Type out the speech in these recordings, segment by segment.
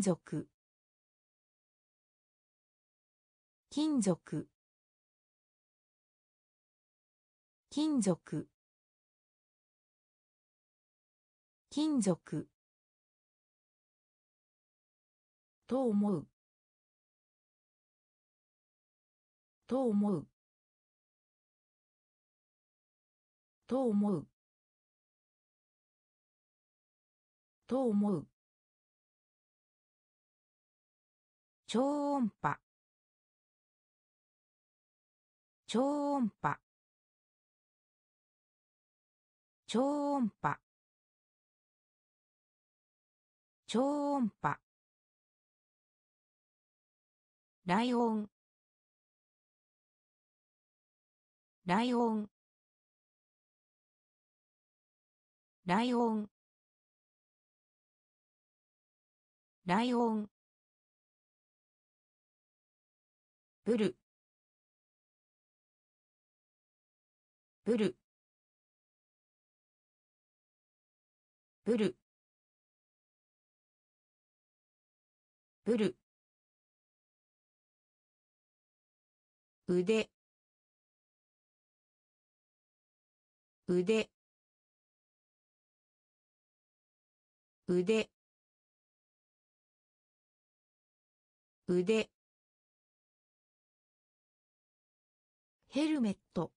金属。金属。金属。金属。と思う。と思う。と思う。と思う。超音波。超音波。超音波。超音波。ライオン。ライオン。ライオン。ライオン。ブル。ブル。ブル。ブル。腕。腕。腕。腕。ヘルメット。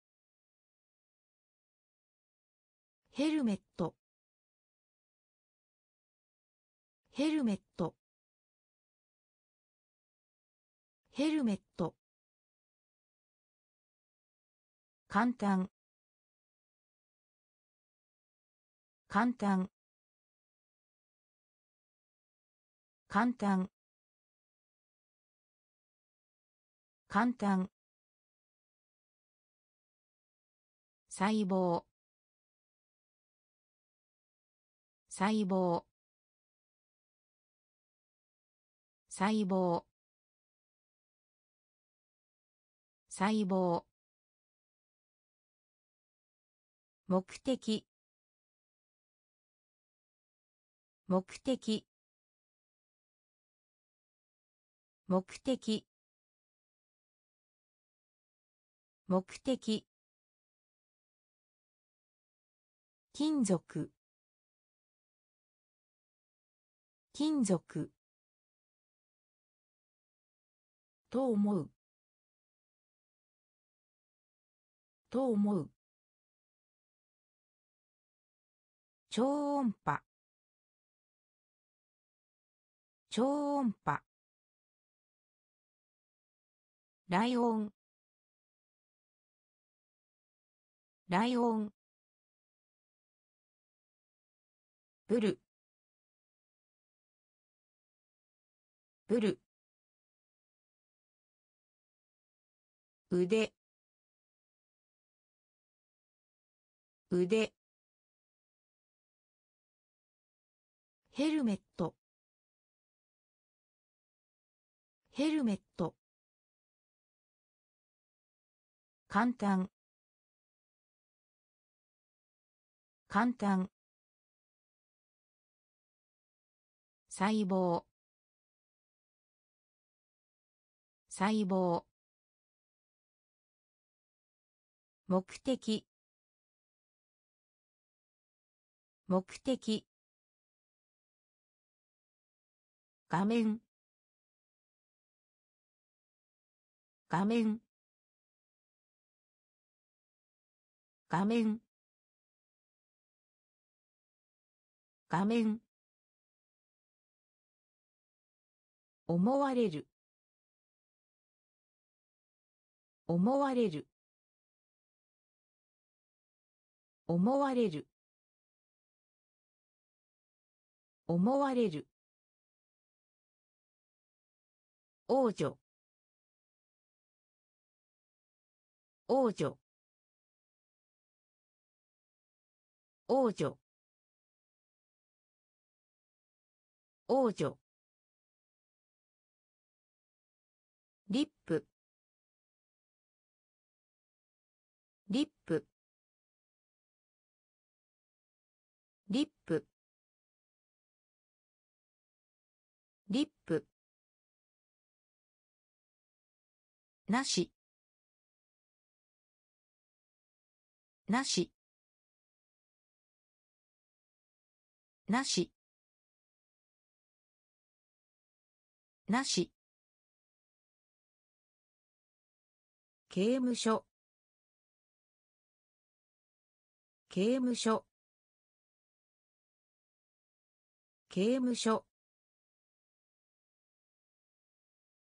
ヘルメット。ヘルメット。ヘルメット。簡単。簡単。簡単。簡単。細胞。細胞。細胞。細胞。目的。目的。目的。目的。金属。金属。と思う。と思う。超音波。超音波。ライオン。ライオン。ブル。ブル。腕。腕。ヘルメット。ヘルメット。簡単。簡単。細胞。細胞。目的。目的。画面。画面。画面。画面。思われる。思われる。思われる。思われる。王女。王女。王女。王女。リップ。リップ。リップ。リップ。なし。なし。なし。なし。刑務所。刑務所。刑務所。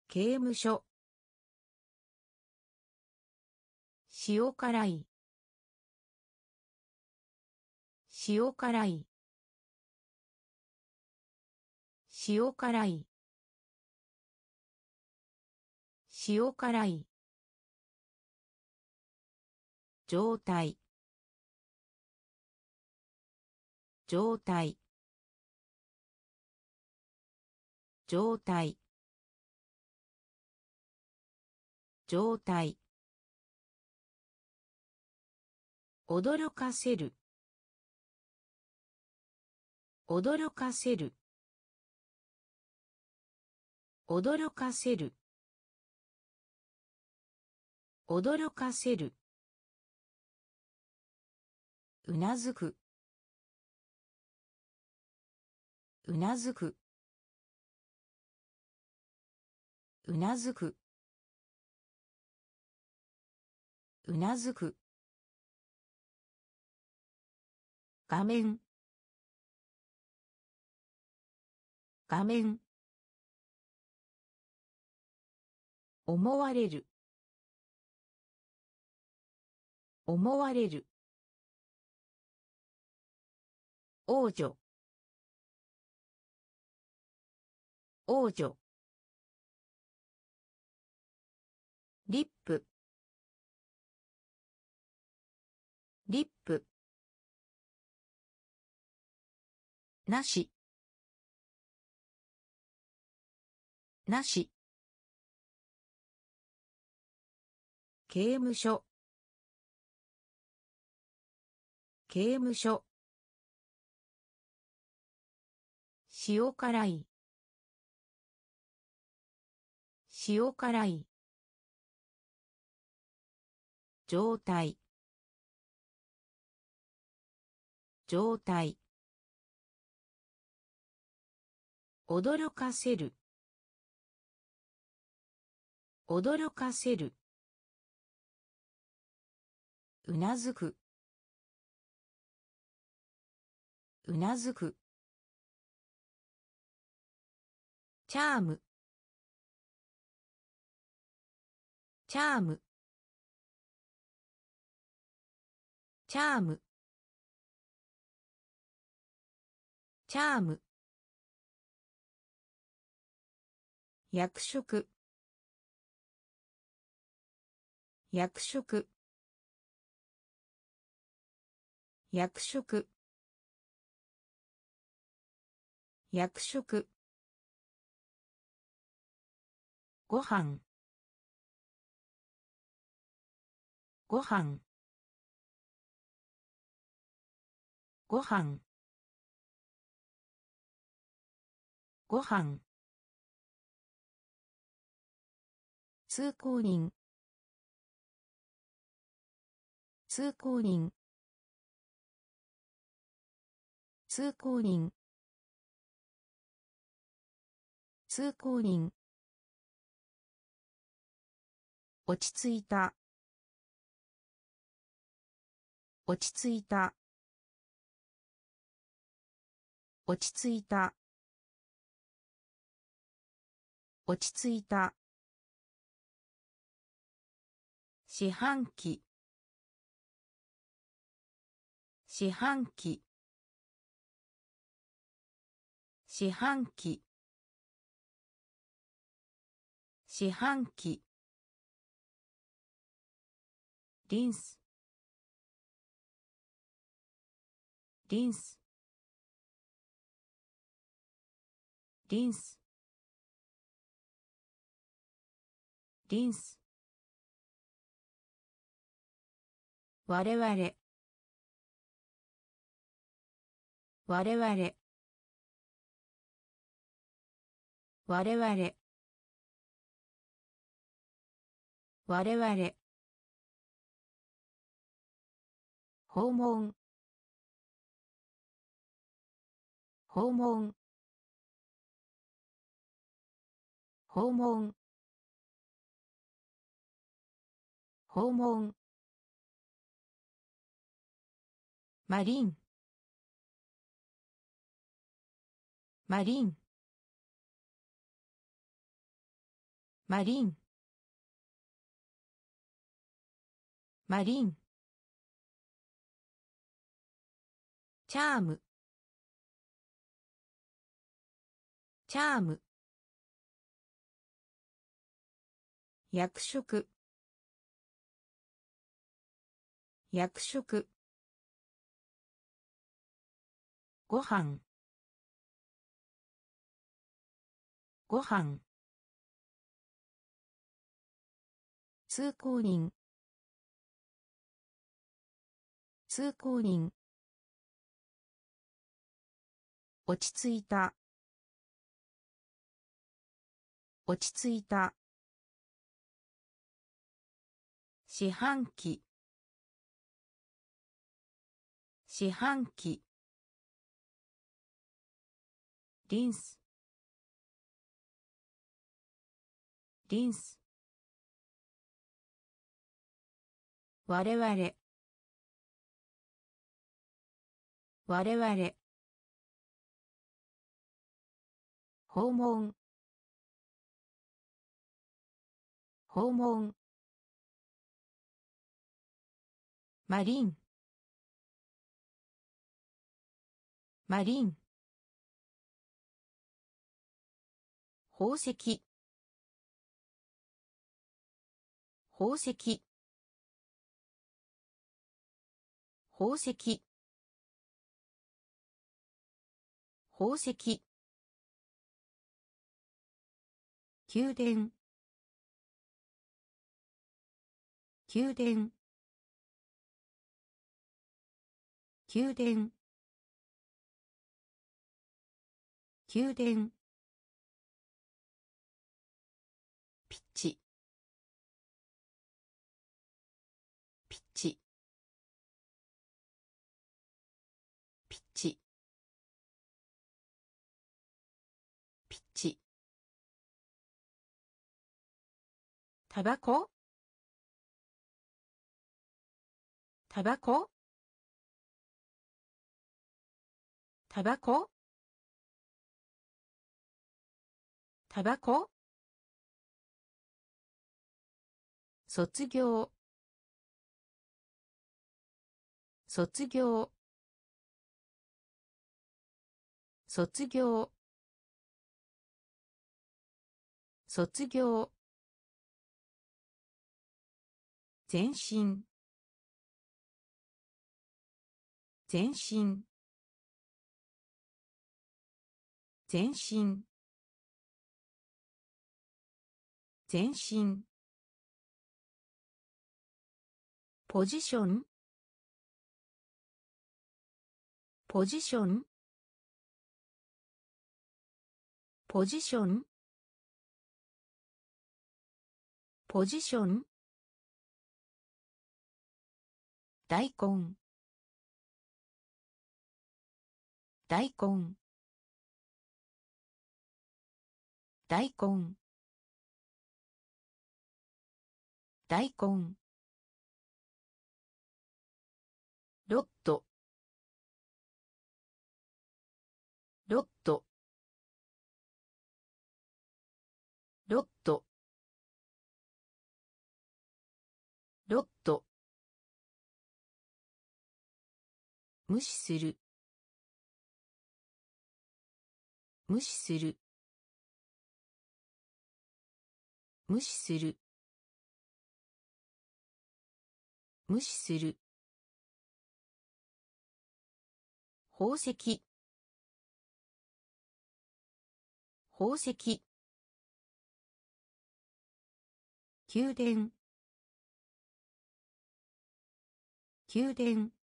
刑務所。塩辛い。塩辛い。塩辛い。塩辛い。状態。状態。状態。状態。驚かせる。驚かせる。驚かせる。驚かせる。うなずく。うなずく。うなずく。うなずく。画面。画面。思われる。思われる。王女。王女。リップ。リップ。なし。なし。刑務所。刑務所。塩辛い。塩辛い。状態。状態。驚かせる。驚かせる。うなずく。うなずく。チャーム。チャーム。チャーム。チャーム。役職役職役職役職ご飯。ご飯。ご飯。ご飯。通行人。通行人。通行人。通行人。落ち着いた。落ち着いた。落ち着いた。落ち着いた。四半期。四半期。四半期。四半期。リンスリンスリンスリンス我々。我々。我々。我々。訪問。訪問。訪問。訪問。マリン。マリン。マリン。マリン。チャーム。チャーム。役職役職ご飯。ご飯。通行人。通行人。落ち着いた。落ち着いた。四半期。四半期。リンス。リンス。我々。我々。訪問。訪問。マリン。マリン。宝石。宝石。宝石。宝石。宮殿。宮殿。宮殿。宮殿。タバコ？タバコ？タバコ？タバコ？卒業？卒業？卒業？卒業？全身全身全身全身ポジション？ポジション？ポジション？ポジション？大根。大根。大根。大根。ロット。ロット。ロット。ロット。無視する。無視する。無視する。無視する。宝石。宝石。宮殿。宮殿。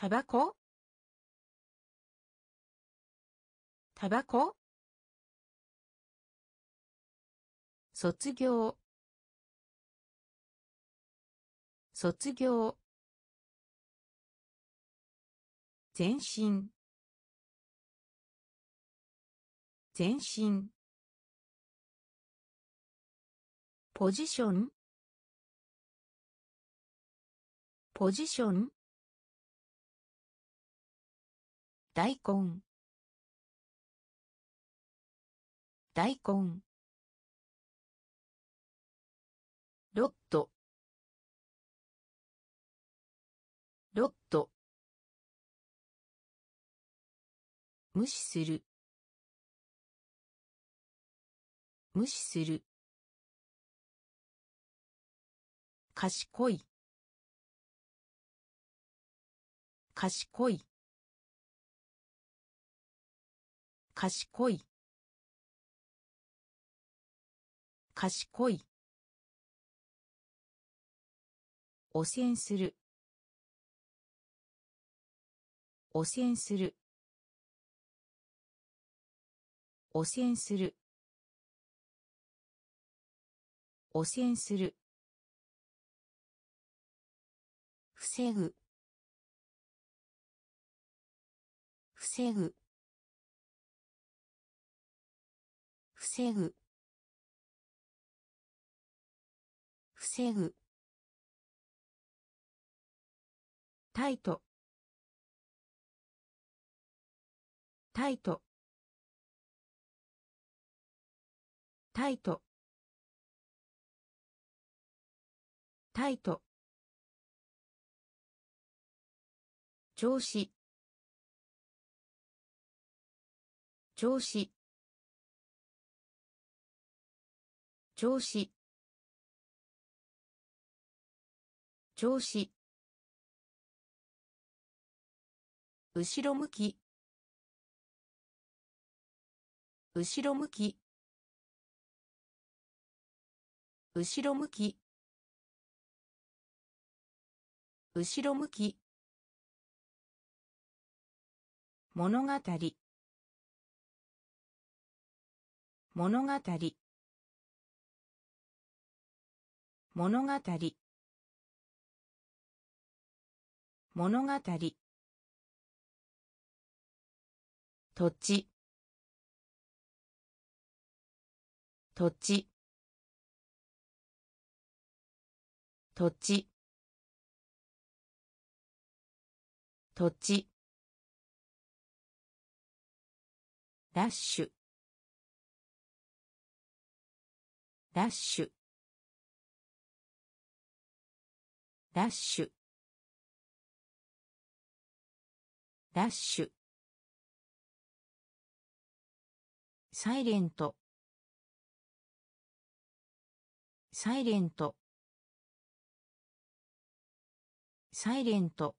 タバコ？タバコ？卒業？卒業？全身全身ポジション？ポジション？大根。大根。ロット。ロット。無視する。無視する。賢い。賢い。賢い。賢い。汚染する。汚染する。汚染する。汚染する。防ぐ。防ぐ。防ぐ。防ぐ。タイト。タイト。タイト。タイト。調子。調子。調子。調子。後ろ向き。後ろ向き。後ろ向き。後ろ向き。物語。物語。物語。物語。土地。土地。土地。土地。ラッシュ。ラッシュ。ラッシュ。ラッシュ。サイレント。サイレント。サイレント。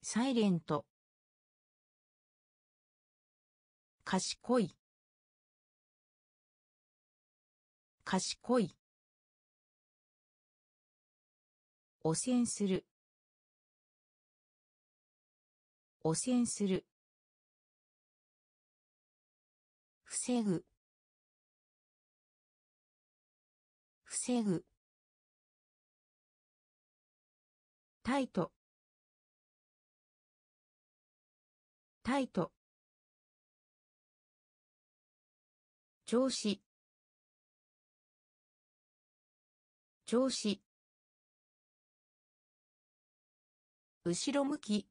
サイレント。賢い。賢い。汚染する。汚染する。防ぐ。防ぐ。タイト。タイト。調子。調子。後ろ向き。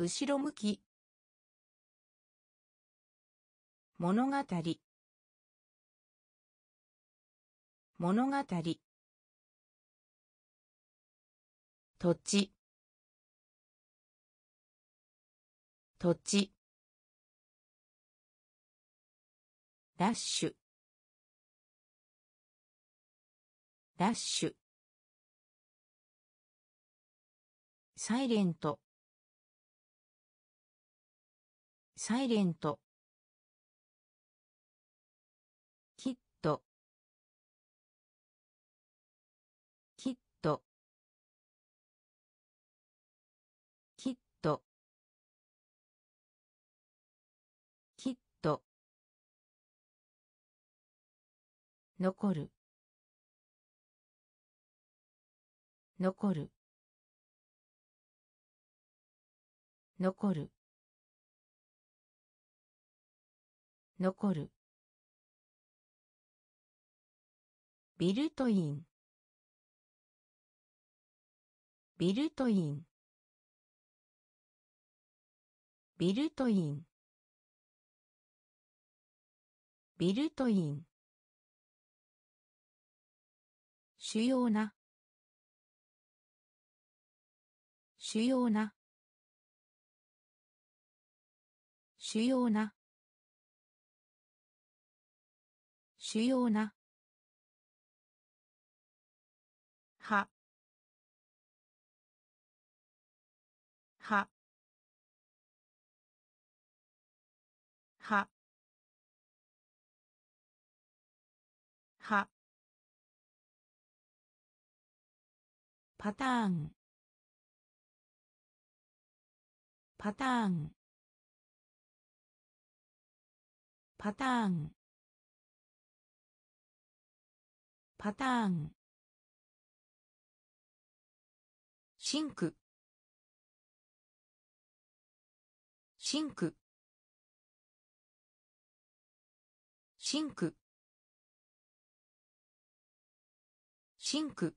後ろ向き。物語。物語。土地。土地。ラッシュ。ラッシュ。サイレント。サイレント。残る。残る。残る。残る。ビルトイン。ビルトイン。ビルトイン。ビルトイン。主要な。主要な。主要な。主要な。は。は。は。は。パターン。パターン。パターン。パターン。シンク。シンク。シンク。シンク。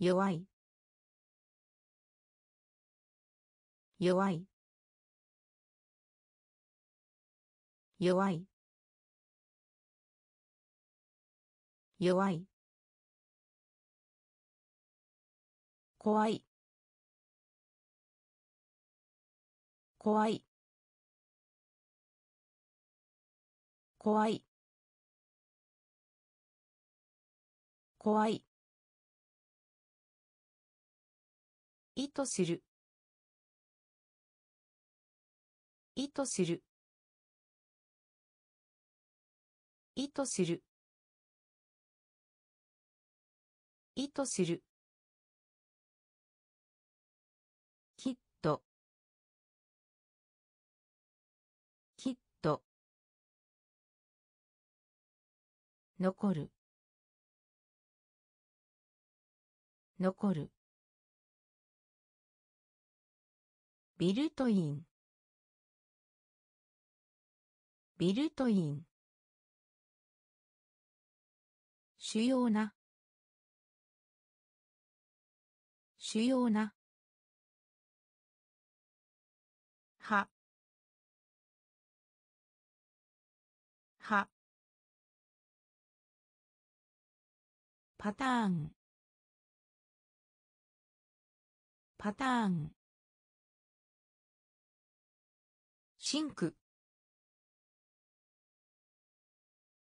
弱い。弱い。弱い。弱い。怖い。怖い。怖い。怖い。意図する。意図する。意図する。意図する。きっと。きっと。残る。残る。ビルトイン。ビルトイン。主要な。主要な。は。は。パターン。パターン。シンク。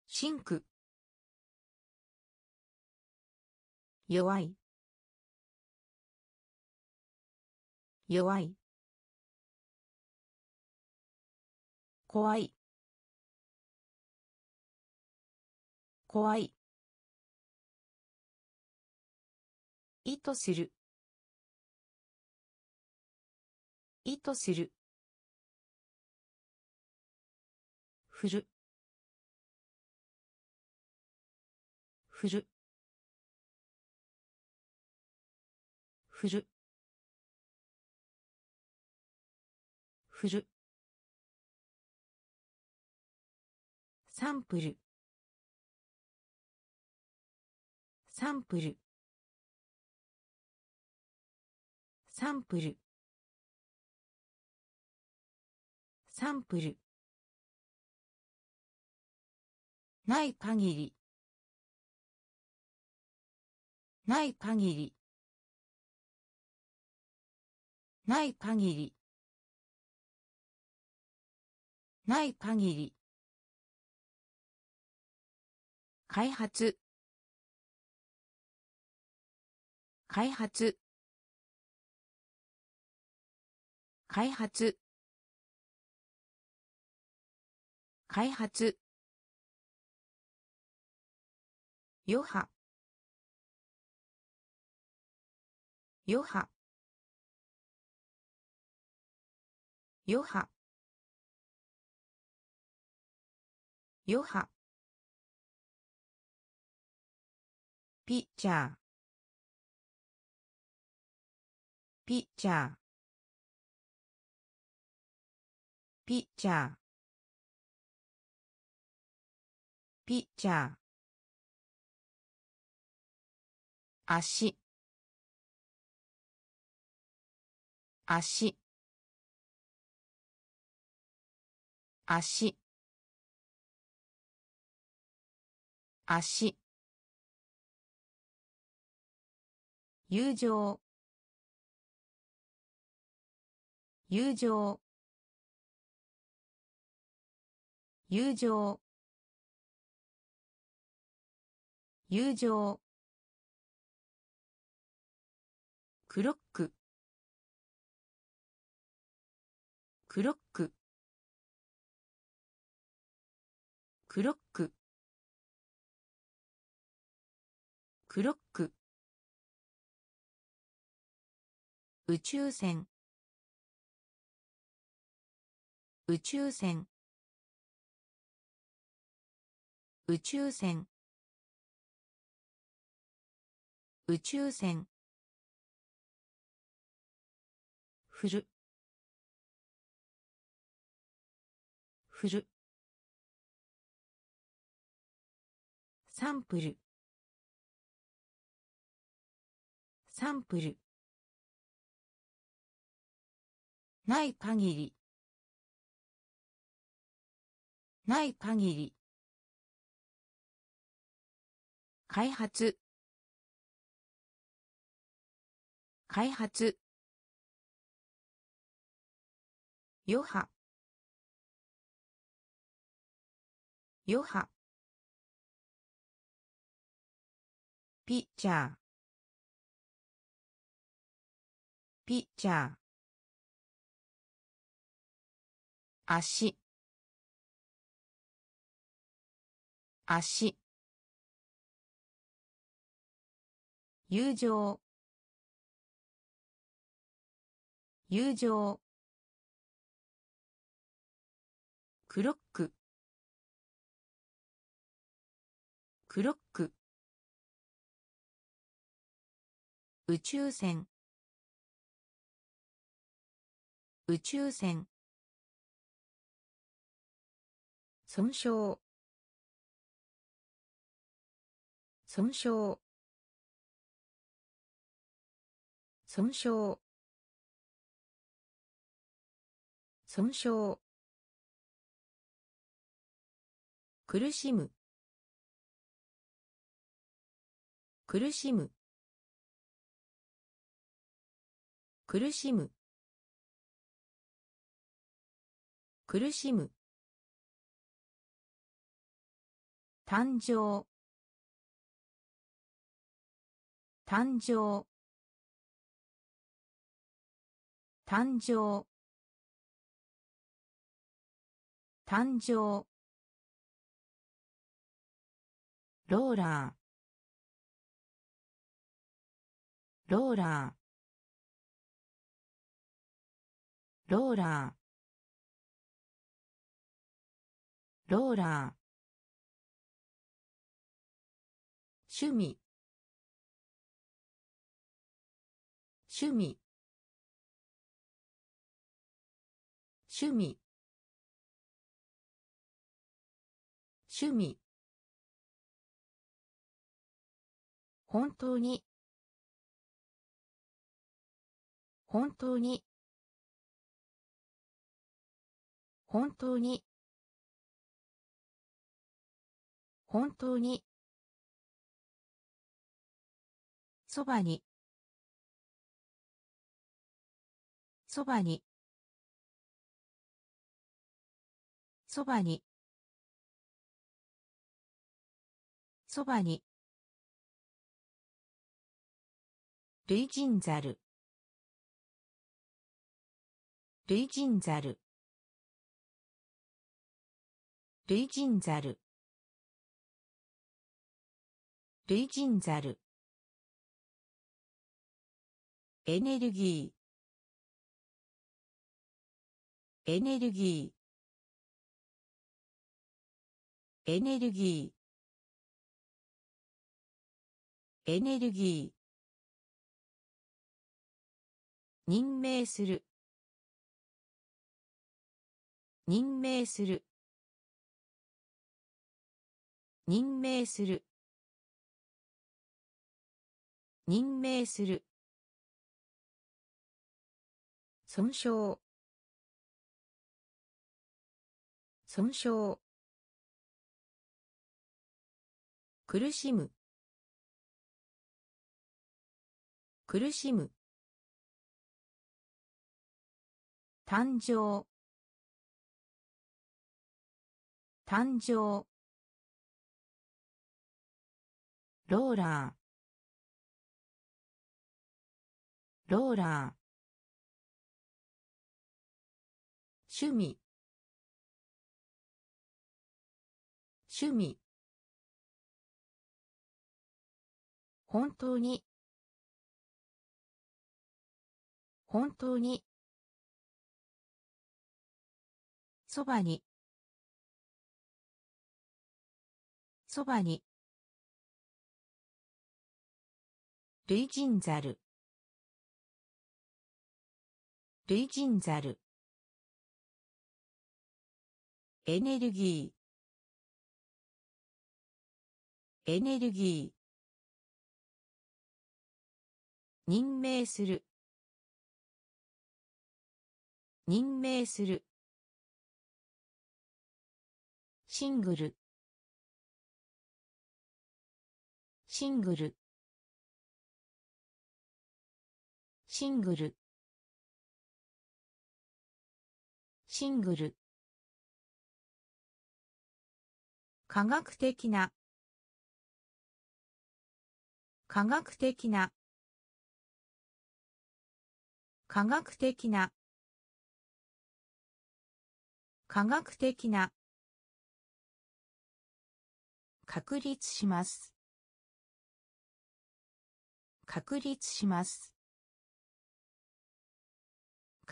シンク。弱い。弱い。怖い。怖い。意図する。意図する。振る。振る。振る。振る。サンプル。サンプル。サンプル。サンプル。ない限り。ない限り。ない限り。ない限り。開発。開発。開発。開発。余波。余波。余波。余波。ピッチャー。ピッチャー。ピッチャー。ピッチャー。足。足。足。足。友情。友情。友情。友情。クロック。クロック。クロック。クロック。宇宙船。宇宙船。宇宙船。宇宙船。ふる。ふる。サンプル。サンプル。ない限り。ない限り。開発。開発。余波。余波。ピッチャー。ピッチャー。足。足。友情。友情。クロック。クロック。宇宙船。宇宙船。損傷。損傷。損傷。損傷。苦しむ。苦しむ。苦しむ。苦しむ。誕生。誕生。誕生。誕生。ローラー。ローラーローラーローラー趣味。趣味。趣味。趣味。本当に。本当に。本当に。本当に。そばに。そばに。そばに。そばに。類人ザル。類人ザ類人ザル。類人ザル。エネルギー。エネルギー。エネルギー。エネルギー。任命する。任命する。任命する。任命する。損傷。損傷。苦しむ。苦しむ。誕生。誕生。ローラーローラー趣味。趣味。本当に。本当に。そばに。そばに。類人ザル。類人ザル。エネルギー。エネルギー。任命する。任命する。シングル。シングル。シングル。シングル。科学的な。科学的な。科学的な。科学的な。確立します。確立します。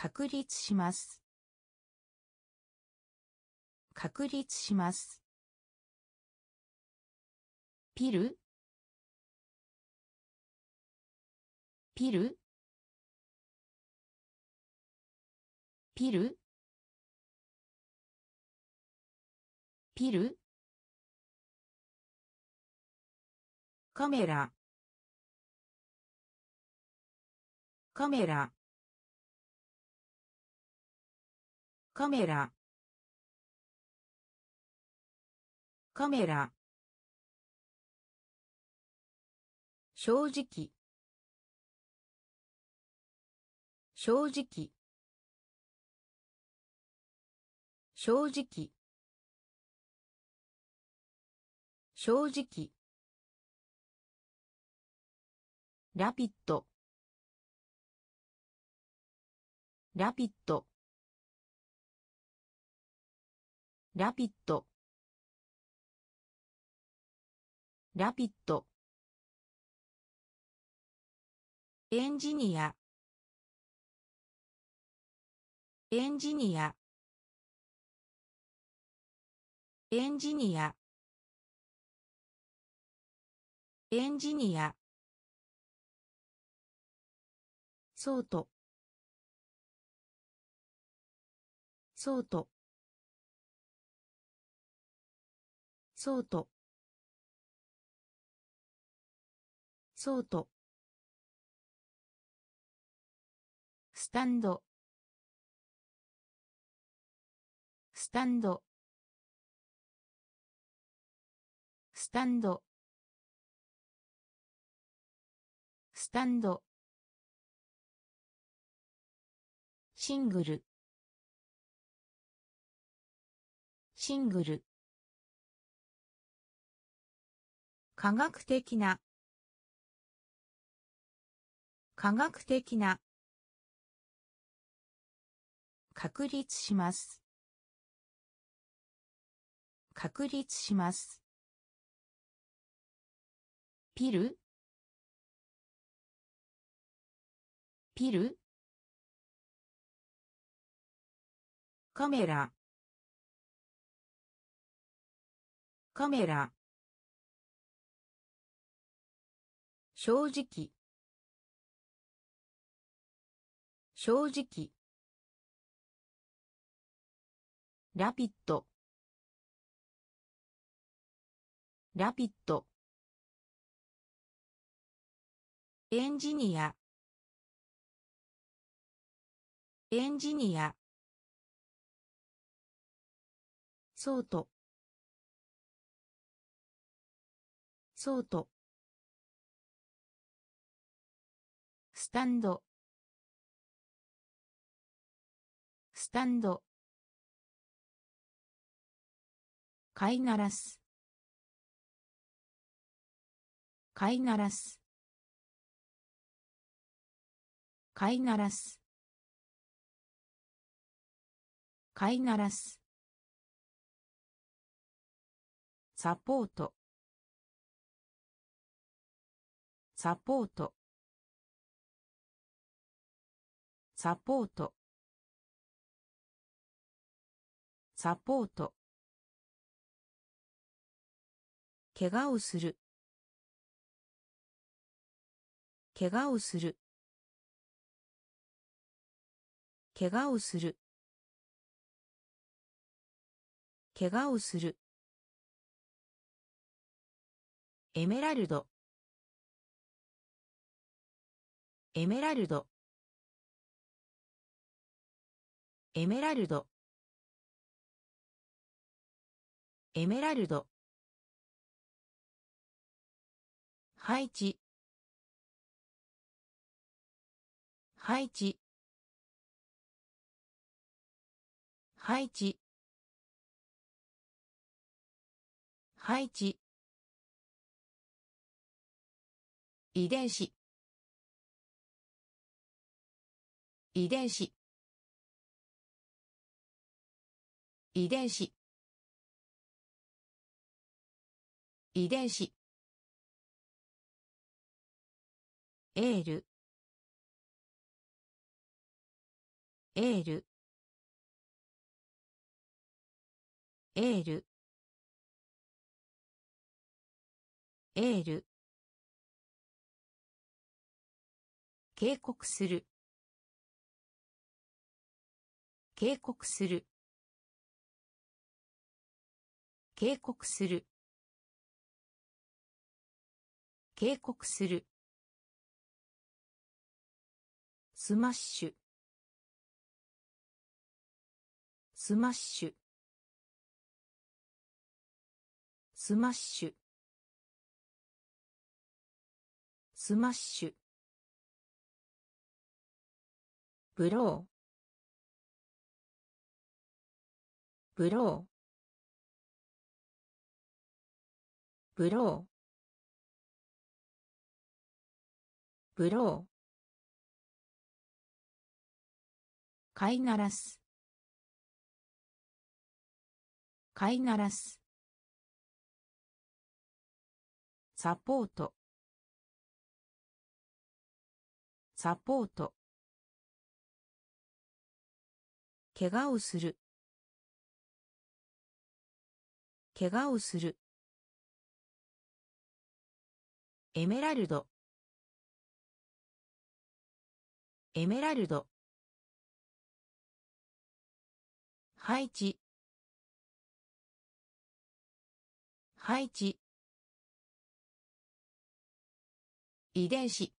確立します。確立します。ピル。ピル。ピル。ピル。カメラ。カメラ。カメラ。カメラ。正直。正直。正直。正直。ラピッド。ラピッド。ラピッドラピッドエンジニア。エンジニア。エンジニア。エンジニア。そうとそうとそうと。そうと。スタンド。スタンド。スタンド。スタンド。シングル。シングル。科学的な。科学的な。確立します。確立します。ピル？ピル？カメラ。カメラ。正直。正直。ラピッドラピッドエンジニア。エンジニア。ソート。ソート。スタンド。スタンド。飼いならす。飼いならす。飼いならす。飼いならす。サポート。サポート。サポート。サポート。怪我をする。怪我をする。怪我をする。怪我をする。エメラルド。エメラルド。エメラルド。エメラルド。配置。配置。配置。配置。遺伝子。遺伝子。遺伝子。遺伝子。エール。エール。エール。エール。警告する。警告する。警告する。警告する。スマッシュ。スマッシュ。スマッシュ。スマッシュ。ブロー。ブロー。ブロー。ブロー。飼いならす。飼いならす。サポート。サポート。怪我をする。怪我をする。エメラルド。エメラルド。配置。配置。遺伝子。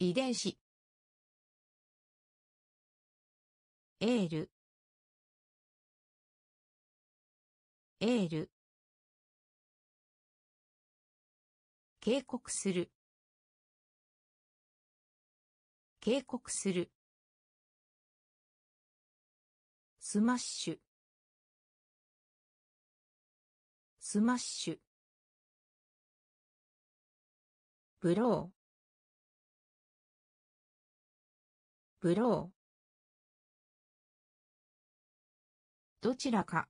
遺伝子。エール。エール。警告する。警告する。スマッシュ。スマッシュ。ブロー。ブロー。どちらか。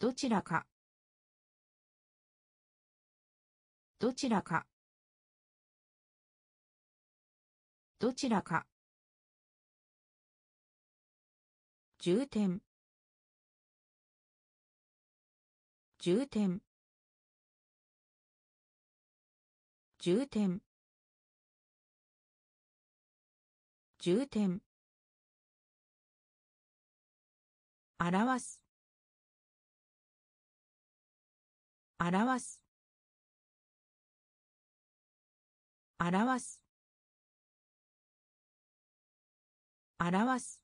どちらか。どちらか。どちらか。重点。重点。重点。重点。表す。表す。表す。表す。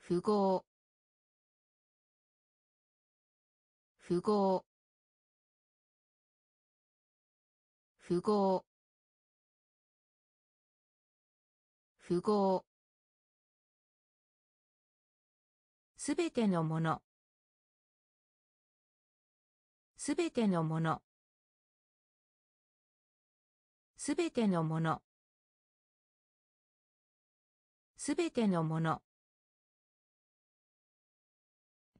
符号。符号。符号。符号。すべてのもの。すべてのもの。すべてのもの。すべてのもの。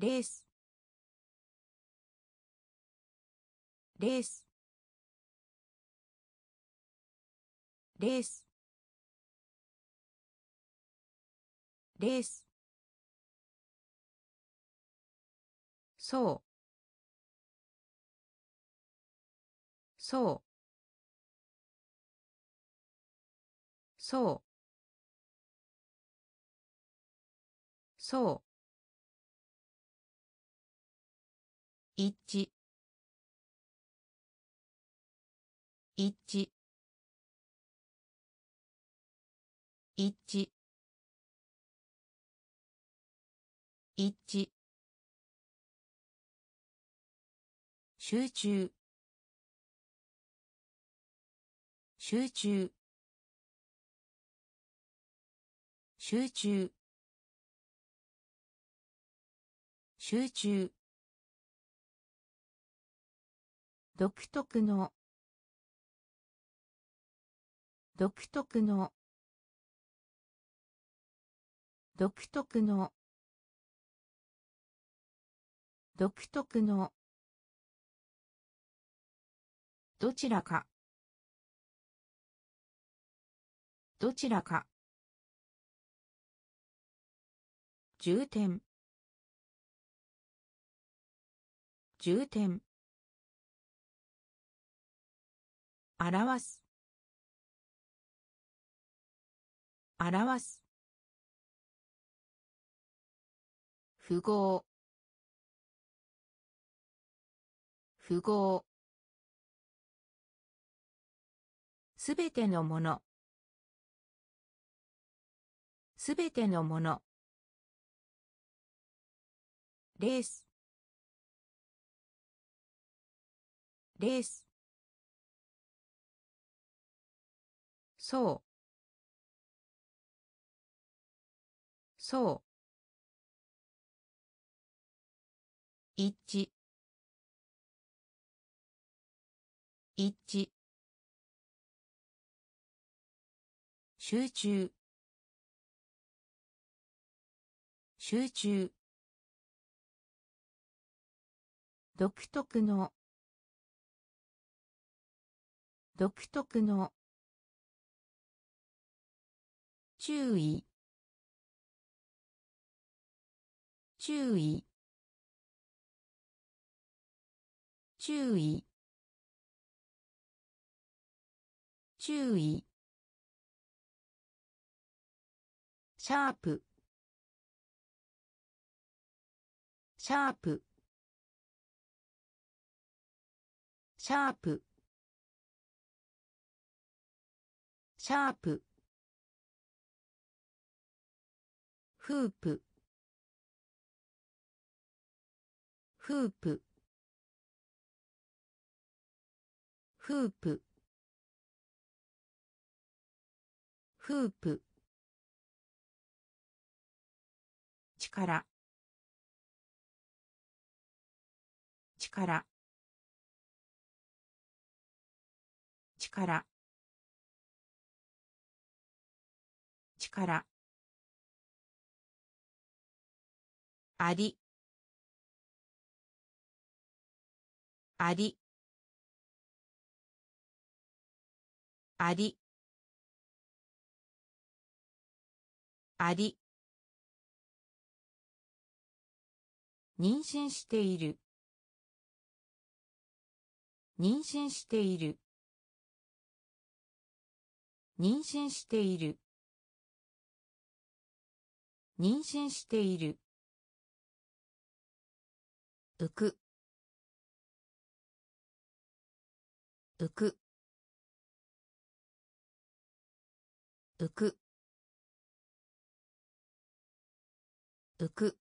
レース。レース。レース。レース。そう。そう。そう。そう。一。致一。致一。致一。致集中。集中。集中。集中。独特の。独特の。独特の。独特の。どちらか。どちらか。重点。重点。表す。表す。符号。符号。すべてのもの。すべてのもの。レースレースそう。そう。一。致一。致集中。集中。独特の。独特の。注意。注意。注意。注意。シャープ。シャープ。シャープシャープフープフープフープフープ力。力。力。力。あり。あり。あり。あり。妊娠している。妊娠している。妊娠している。妊娠している。浮く。浮く。浮く。浮く。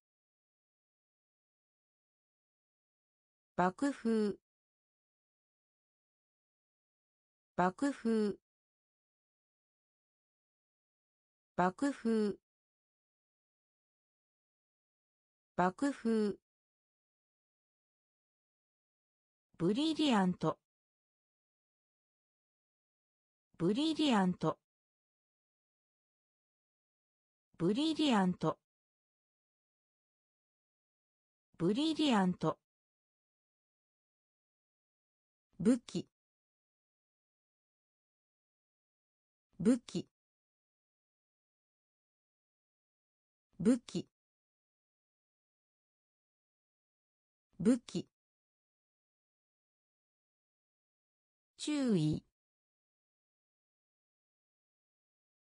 爆風。爆風。爆風。爆風。ブリリアント。ブリリアント。ブリリアント。ブリリアント。武器。武器。武器。武器。注意。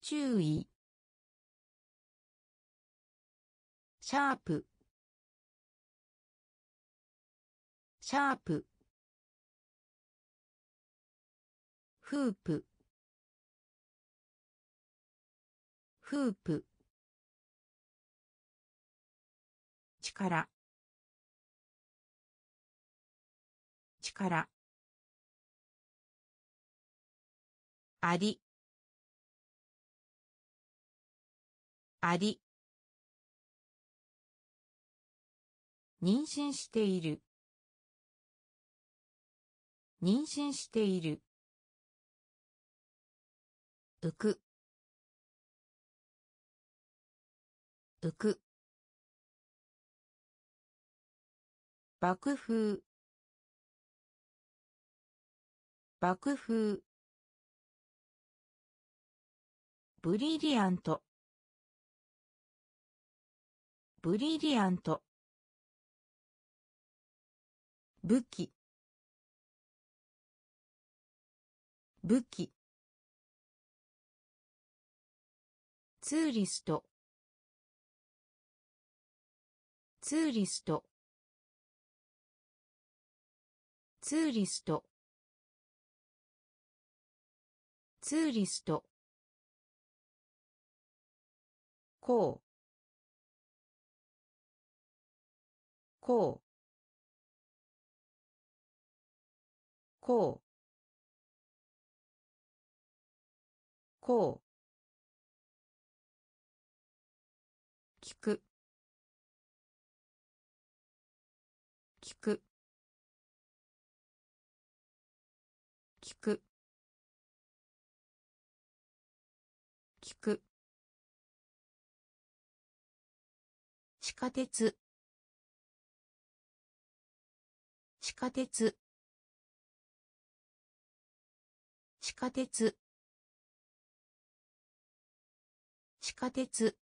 注意。シャープ。シャープ。フープ。フープ。力。力。あり。あり。妊娠している。妊娠している。浮く。浮く。爆風。爆風。ブリリアント。ブリリアント。武器。武器。ツーリスト。ツーリスト。ツーリスト。ツーリスト。こう。こう。こう。こう。下鉄。地下鉄。地下鉄。地下鉄。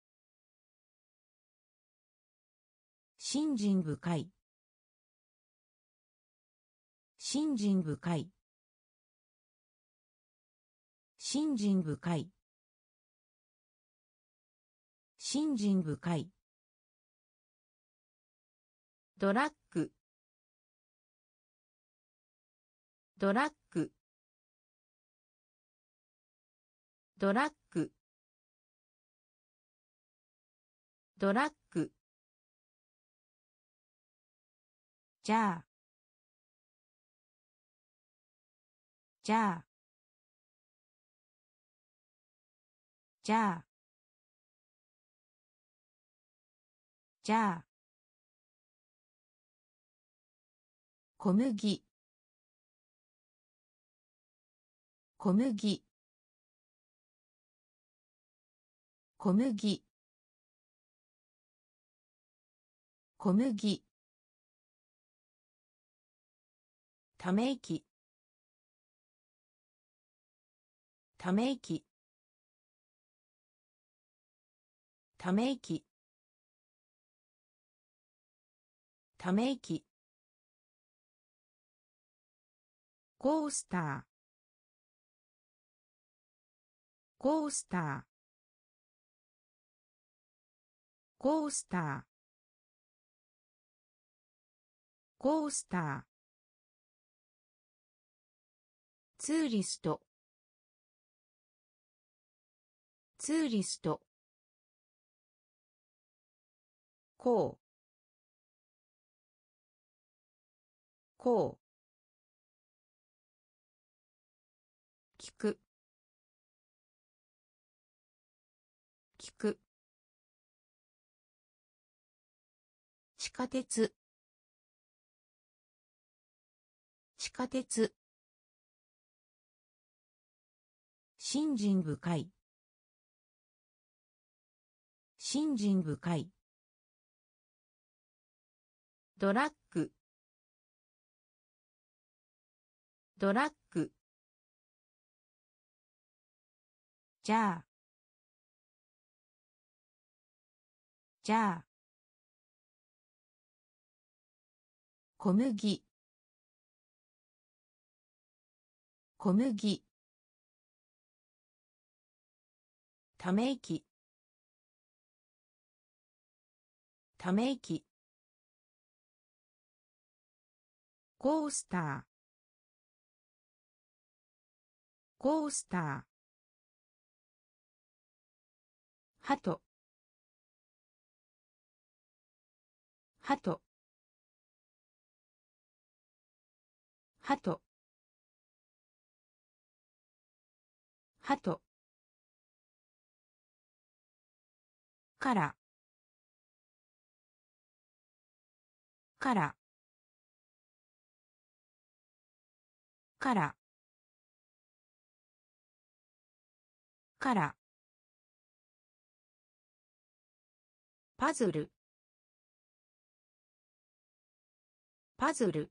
信心深い。信心深い。信心深い。信心深い。ドラッグ。ドラッグ。ドラッグ。ドラッグ。じゃあ。じゃあ。じゃあ。じゃあ。小麦。小麦。小麦。小麦。ため息。ため息。ため息。ため息。コースター。コースター。コースター。コースター。ツーリスト。ツーリスト。こう。こう。下鉄。地下鉄。信心深い信心深いドラッグ。ドラッグ。じゃあ。じゃあ。小麦。小麦。ため息。ため息。コースター。コースター。ハト。ハト。ハトハトから。から。から。から。パズル。パズル。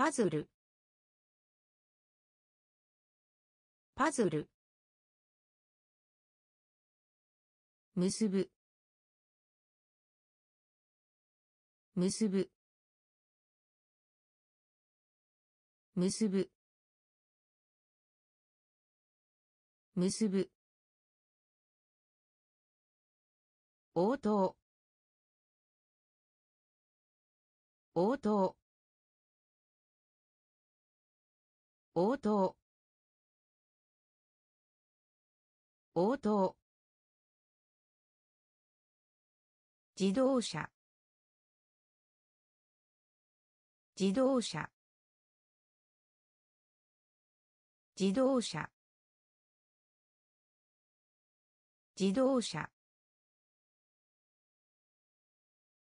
パズル。パズル。結ぶ。結ぶ。結ぶ。結ぶ。応答。応答。応答。応答。自動車。自動車。自動車。自動車。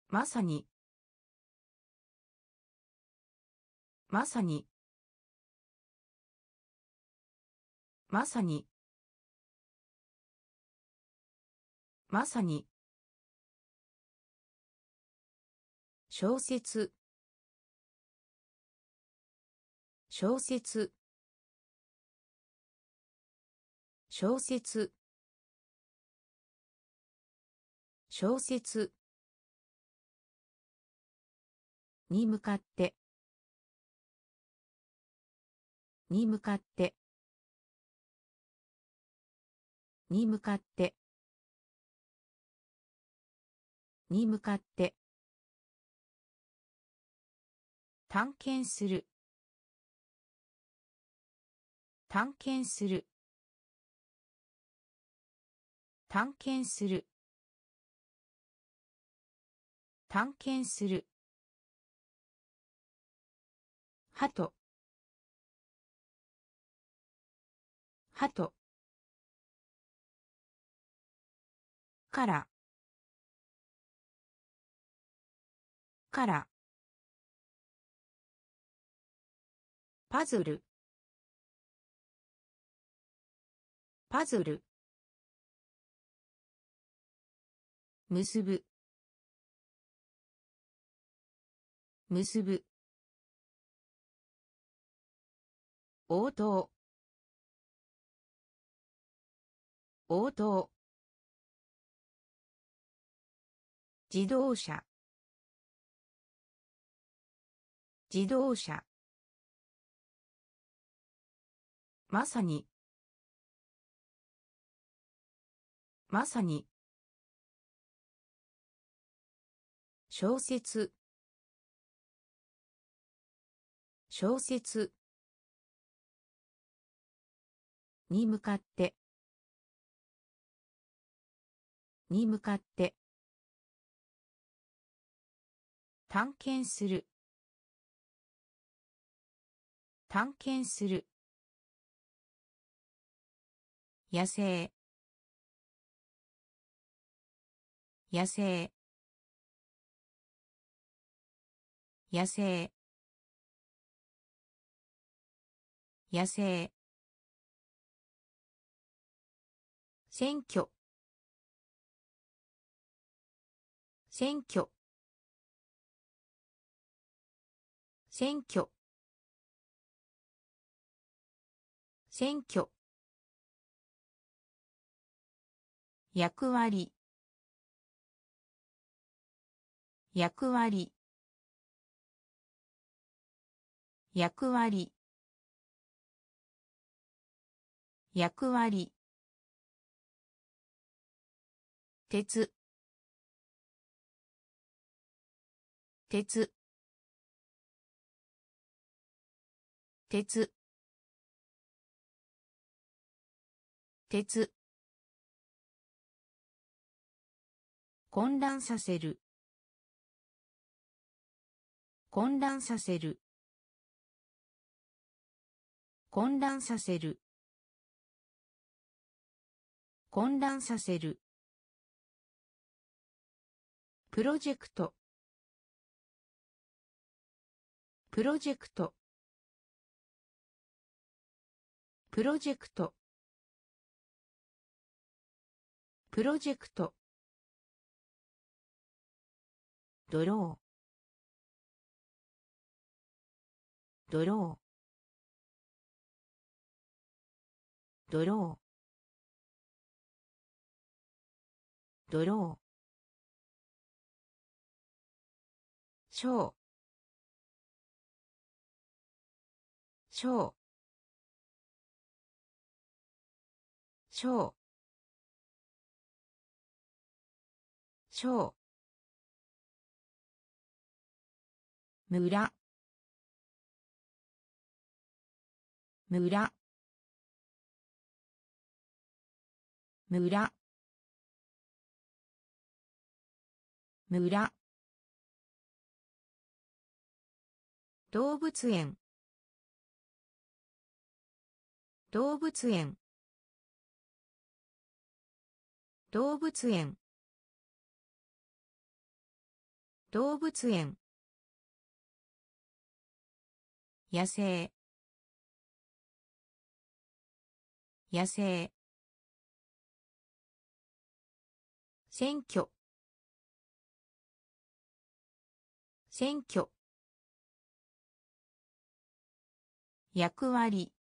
まさに。まさに。まさに。まさに。小説。小説。小説。小説。に向かって。に向かって。に向かって。に向かって。探検する。探検する。探検する。探検する。はとはとから。から。パズル。パズル。結ぶ。結ぶ。応答。応答。自動車。自動車。まさに。まさに。小説。小説。に向かって。に向かって。探検する。探検する。野生。野生。野生。野生。選挙。選挙。選挙。選挙。役割。役割。役割。役割。鉄。鉄。鉄。鉄。混乱させる。混乱させる。混乱させる。混乱させる。プロジェクト。プロジェクト。プロジェクト。プロジェクト。ドロー。ドロー。ドロー。ドロー。ショーショーショーショー村。村。村。村。動物園。動物園。動物園。動物園。野生。野生。選挙。選挙。役割。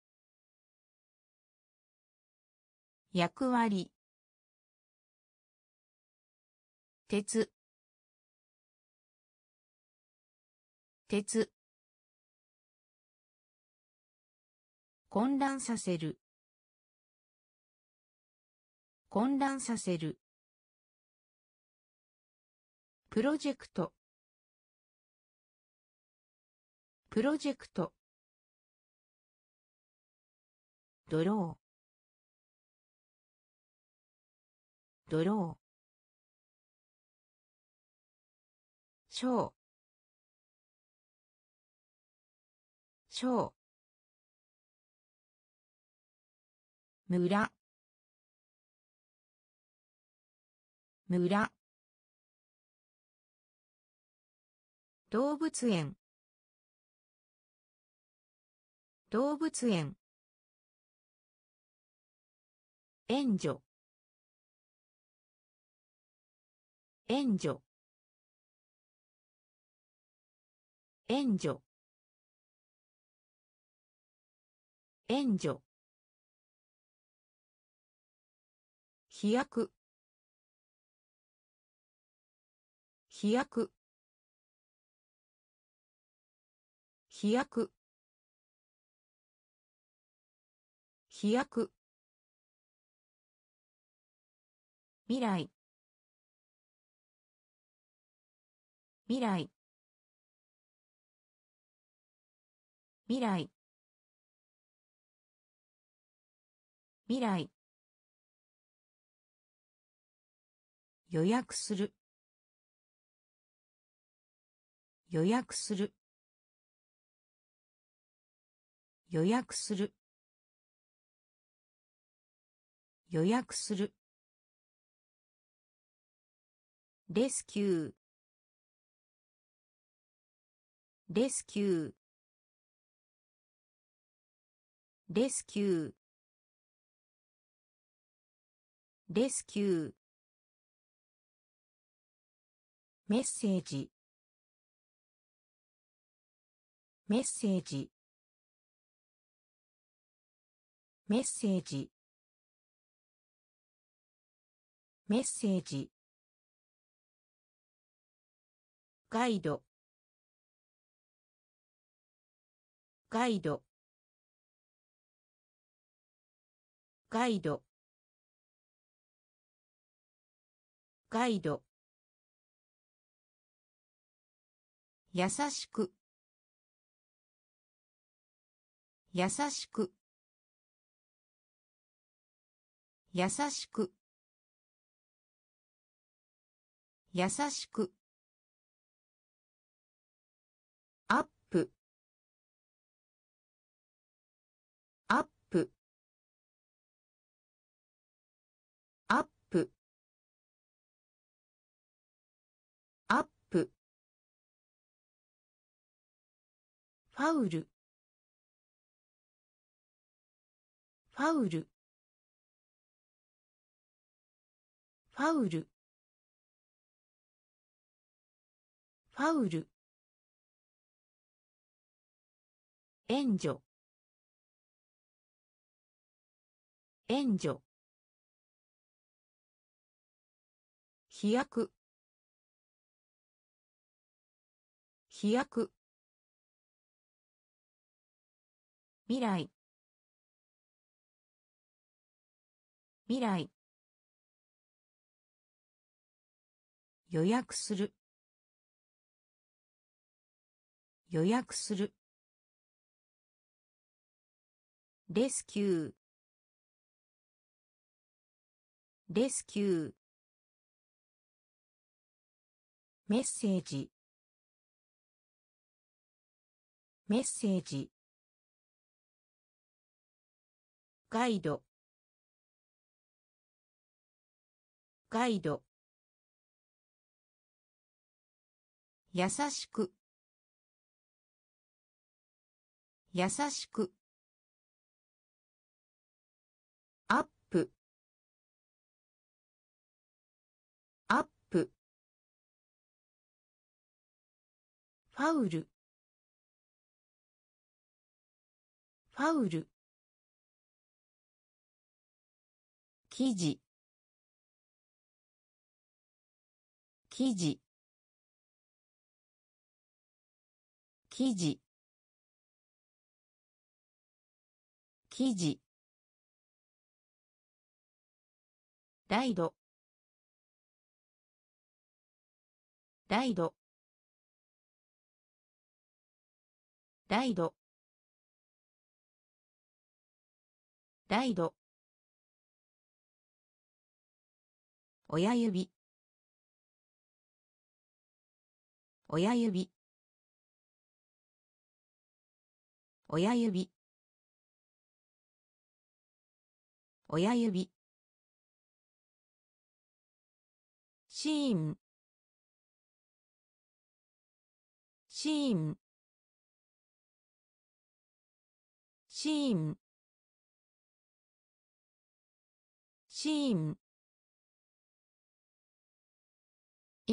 役割。鉄。鉄。混乱させる。混乱させる。プロジェクト。プロジェクト。ドロー。ドローショーショー村。村。動物園。動物園。援助。援助。援助。援助。飛躍。飛躍。飛躍。飛躍。未来。未来。未来。未来。予約する。予約する。予約する。予約する。レスキュー。レスキュー。レスキュー。レスキュー。メッセージ。メッセージ。メッセージ。メッセージ。ガイド。ガイド。ガイド。ガイド。優しく。優しく。優しく。優しく。ファウル。ファウル。ファウル。ファウル。援助。援助。飛躍。飛躍。未来。未来。予約する。予約する。レスキュー。レスキュー。メッセージ。メッセージ。ガイド。ガイド。優しく。優しく。アップ。アップ。ファウル。ファウル。記事。記事。記事。記事。ライド。ライド。ライド。ライド。親指。親指。親指。親指。シーン。シーン。シーン。シーン。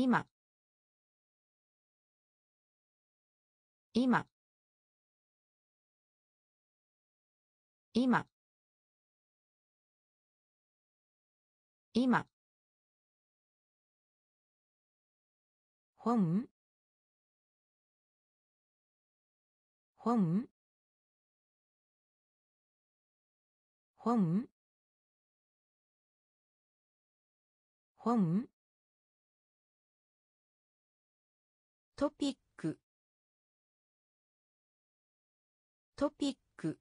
今。今。今。今。本？本？本？本？トピック。トピック。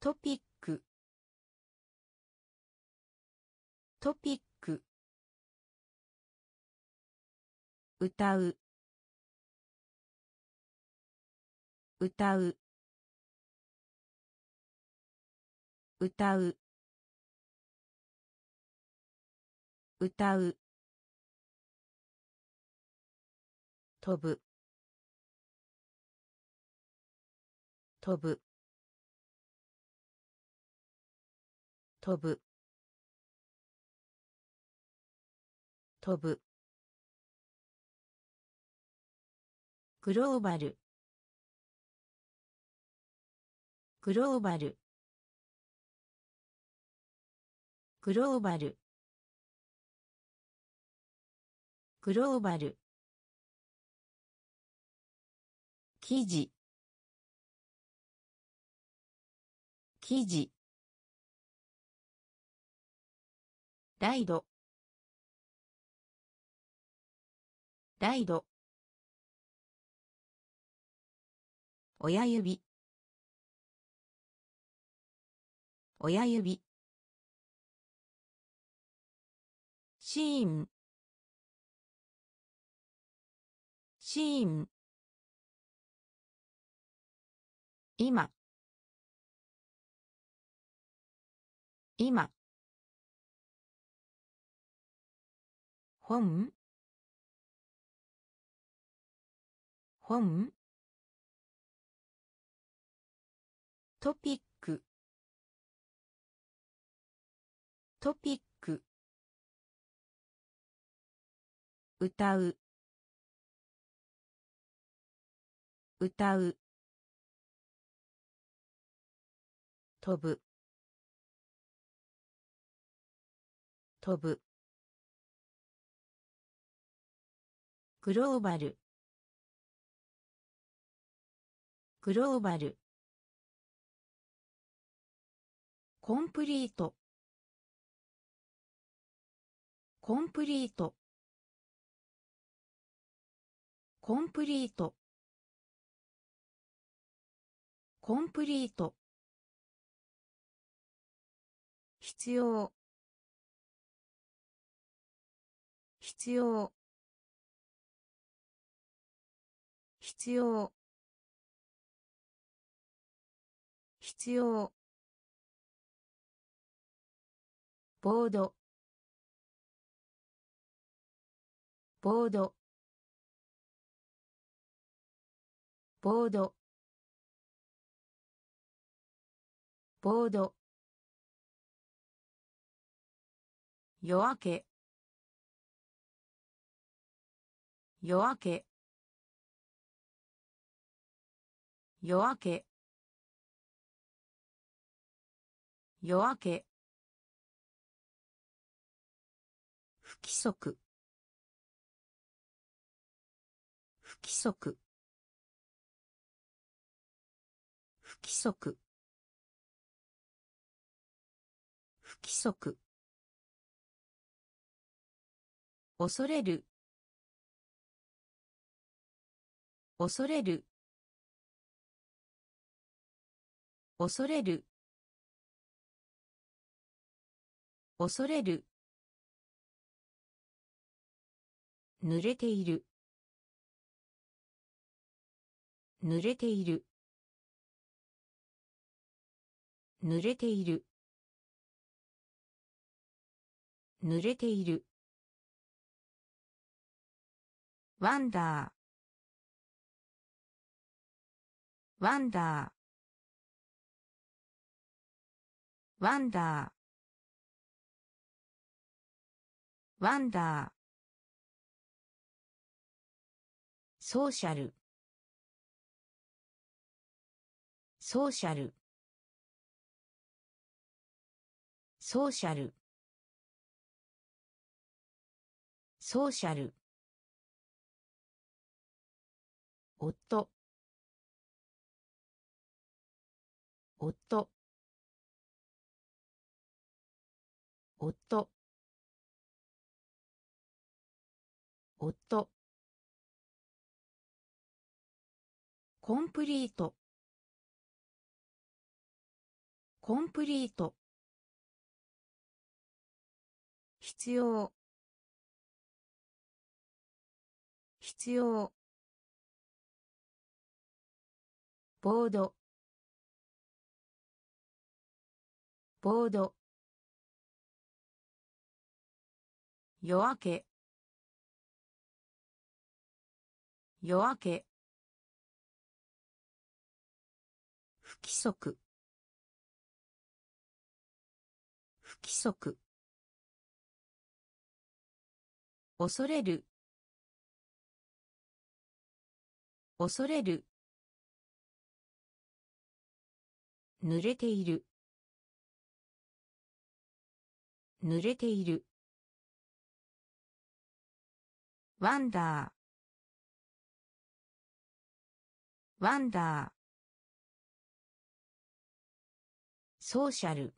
トピック。トピック。歌う。歌う。歌う。歌う。飛ぶ。飛ぶ。飛ぶ。飛ぶ。グローバル。グローバル。グローバル。グローバル。記事。記事。ライド。ライド。親指。親指。シーン。シーン。今。今。本。本。トピック。トピック。歌う。歌う。飛ぶ。飛ぶ。グローバル。グローバル。コンプリート。コンプリート。コンプリート。コンプリート。必要。必要。必要。必要。ボード。ボード。ボード。ボード。夜明け。夜明け。夜明け。夜明け。不規則。不規則。不規則。不規則。恐れる。恐れる。恐れる。恐れる。濡れている。濡れている。濡れている。濡れている。ワンダー。ワンダー。ワンダー。ワンダー。ソーシャル。ソーシャル。ソーシャル。ソーシャル。夫。夫。夫。夫。コンプリート。コンプリート。必要。必要。ボード。ボード。夜明け。夜明け。不規則。不規則。恐れる。恐れる。濡れている。濡れている。ワンダー。ワンダー。ソーシャル。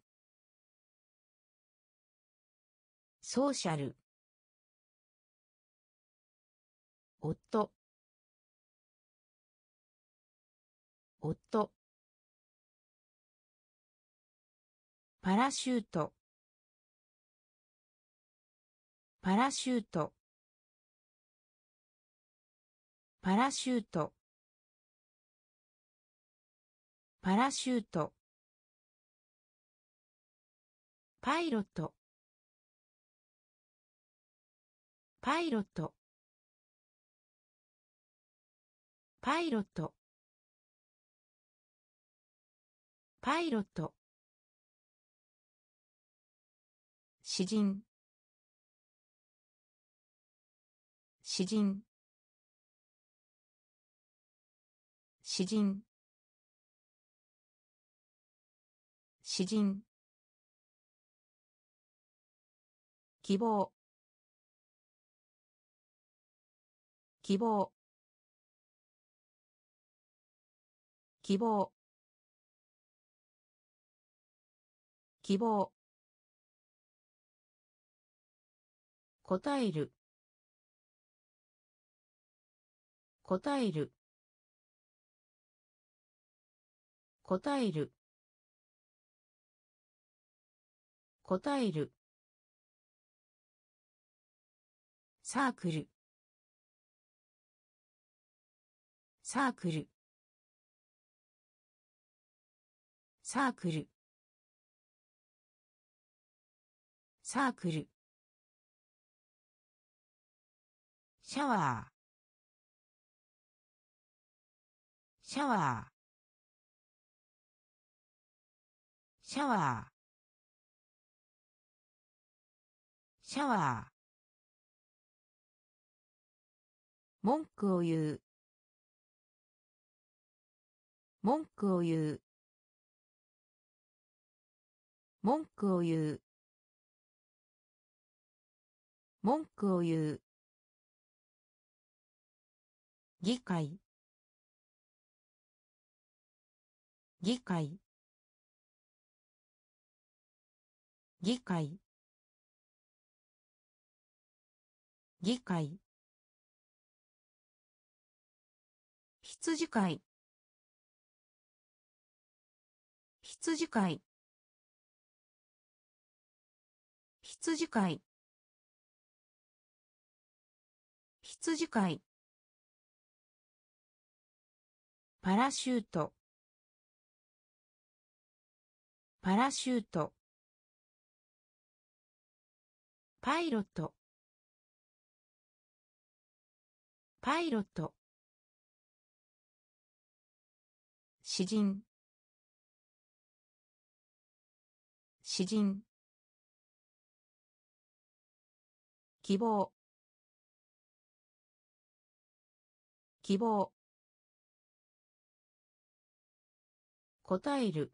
ソーシャル。夫。夫。パラシュート。パラシュート。パラシュート。パラシュート。パイロット。パイロット。パイロット。パイロット。詩人。詩人。詩人。詩人。希望。希望。希望。希望。答える。答える。答える。答える。サークル。サークル。サークル。サークル。シャワー。シャワー。シャワー。シャワー。文句を言う。文句を言う。文句を言う。文句を言う。議会。議会。議会。議会。羊飼い。羊飼い。羊飼い。羊飼い。パラシュート。パラシュート。パイロット。パイロット。詩人。詩人。希望。希望。答える。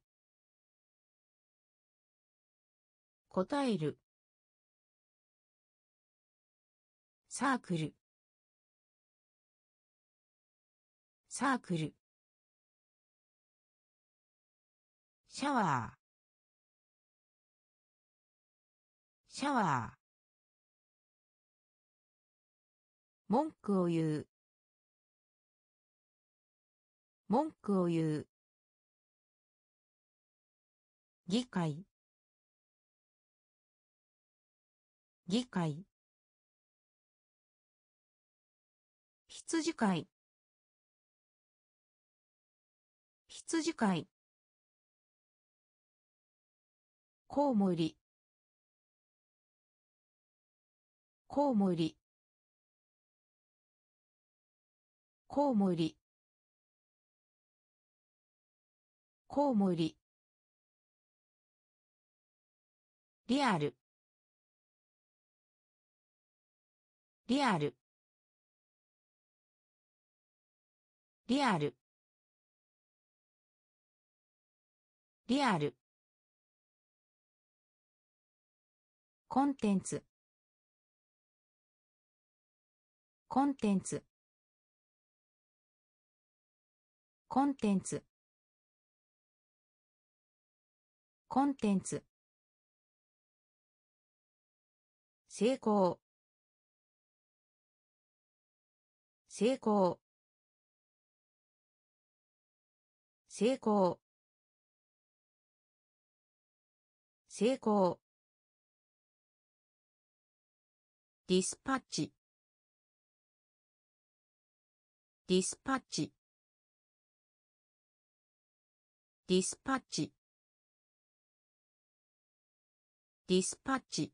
答える。サークル。サークル。シャワー。シャワー。文句を言う。文句を言う。議会。議会。羊飼い。羊飼い。コウモリ。コウモリ。コウモリ。コウモリ。リアル。リアル。リアル。リアル。コンテンツ。コンテンツ。コンテンツ。コンテンツ。成功。成功。成功。成功。ディスパッチ。ディスパッチ。ディスパッチ。ディスパッチ。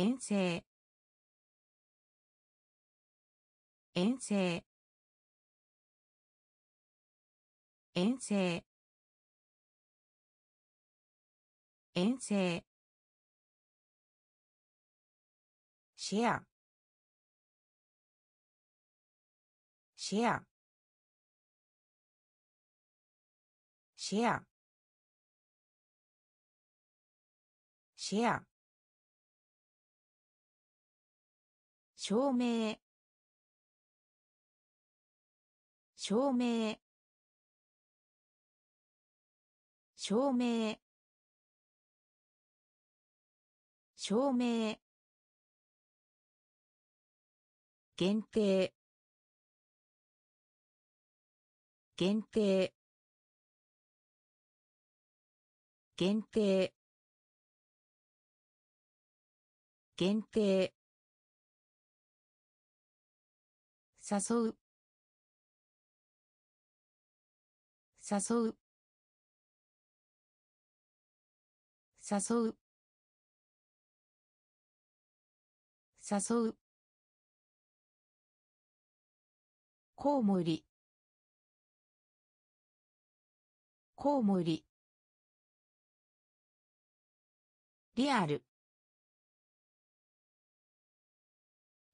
遠征。遠征。遠征。遠征。シェア。シェア。シェア。シェア。証明。証明。証明。証明。限定。限定。限定。限定。誘う。誘う。誘う。誘う。コウモリ。コウモリ。リアル。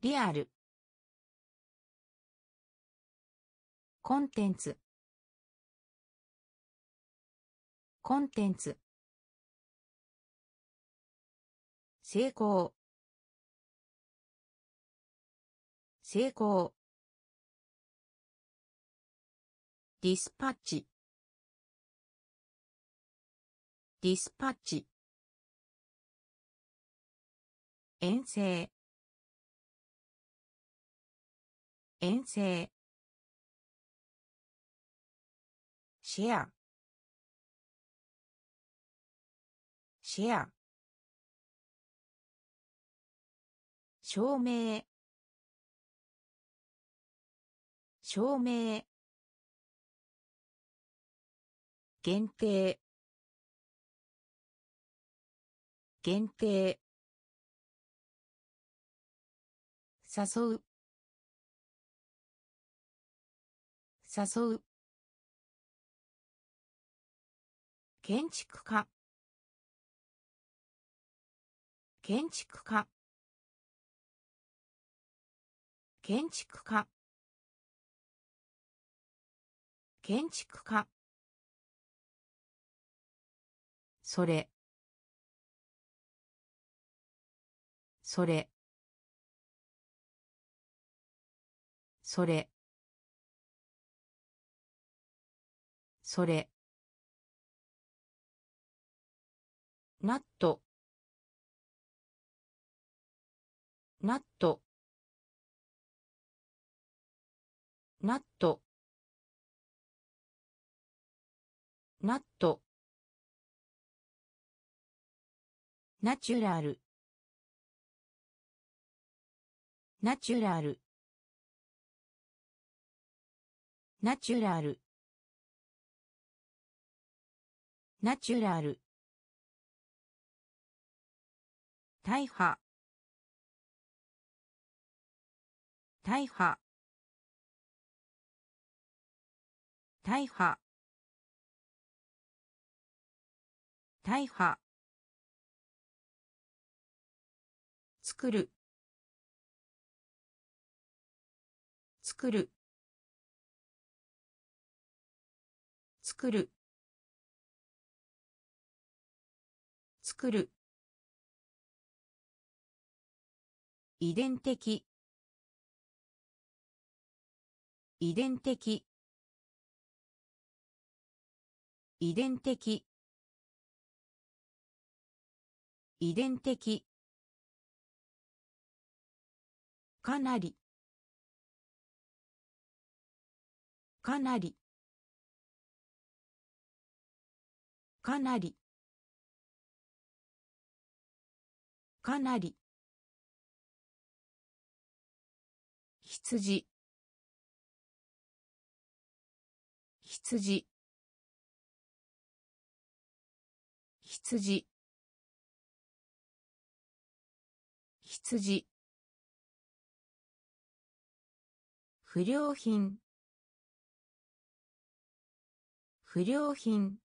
リアル。コンテンツ。コンテンツ。成功。成功。ディスパッチ。ディスパッチ。遠征。遠征。シェアシェア証明。証明。限定。限定。誘う。誘う。建築家。建築家。建築家。建築家。それ。それ。それ。それ。ナット。ナット。ナット。ナット。ナチュラル。ナチュラル。ナチュラル。ナチュラル。大破大破大破大破作る。作る。作る。作る。遺伝的。遺伝的。遺伝的。遺伝的。かなり。かなり。かなり。かなり。羊。羊。羊。羊。不良品。不良品。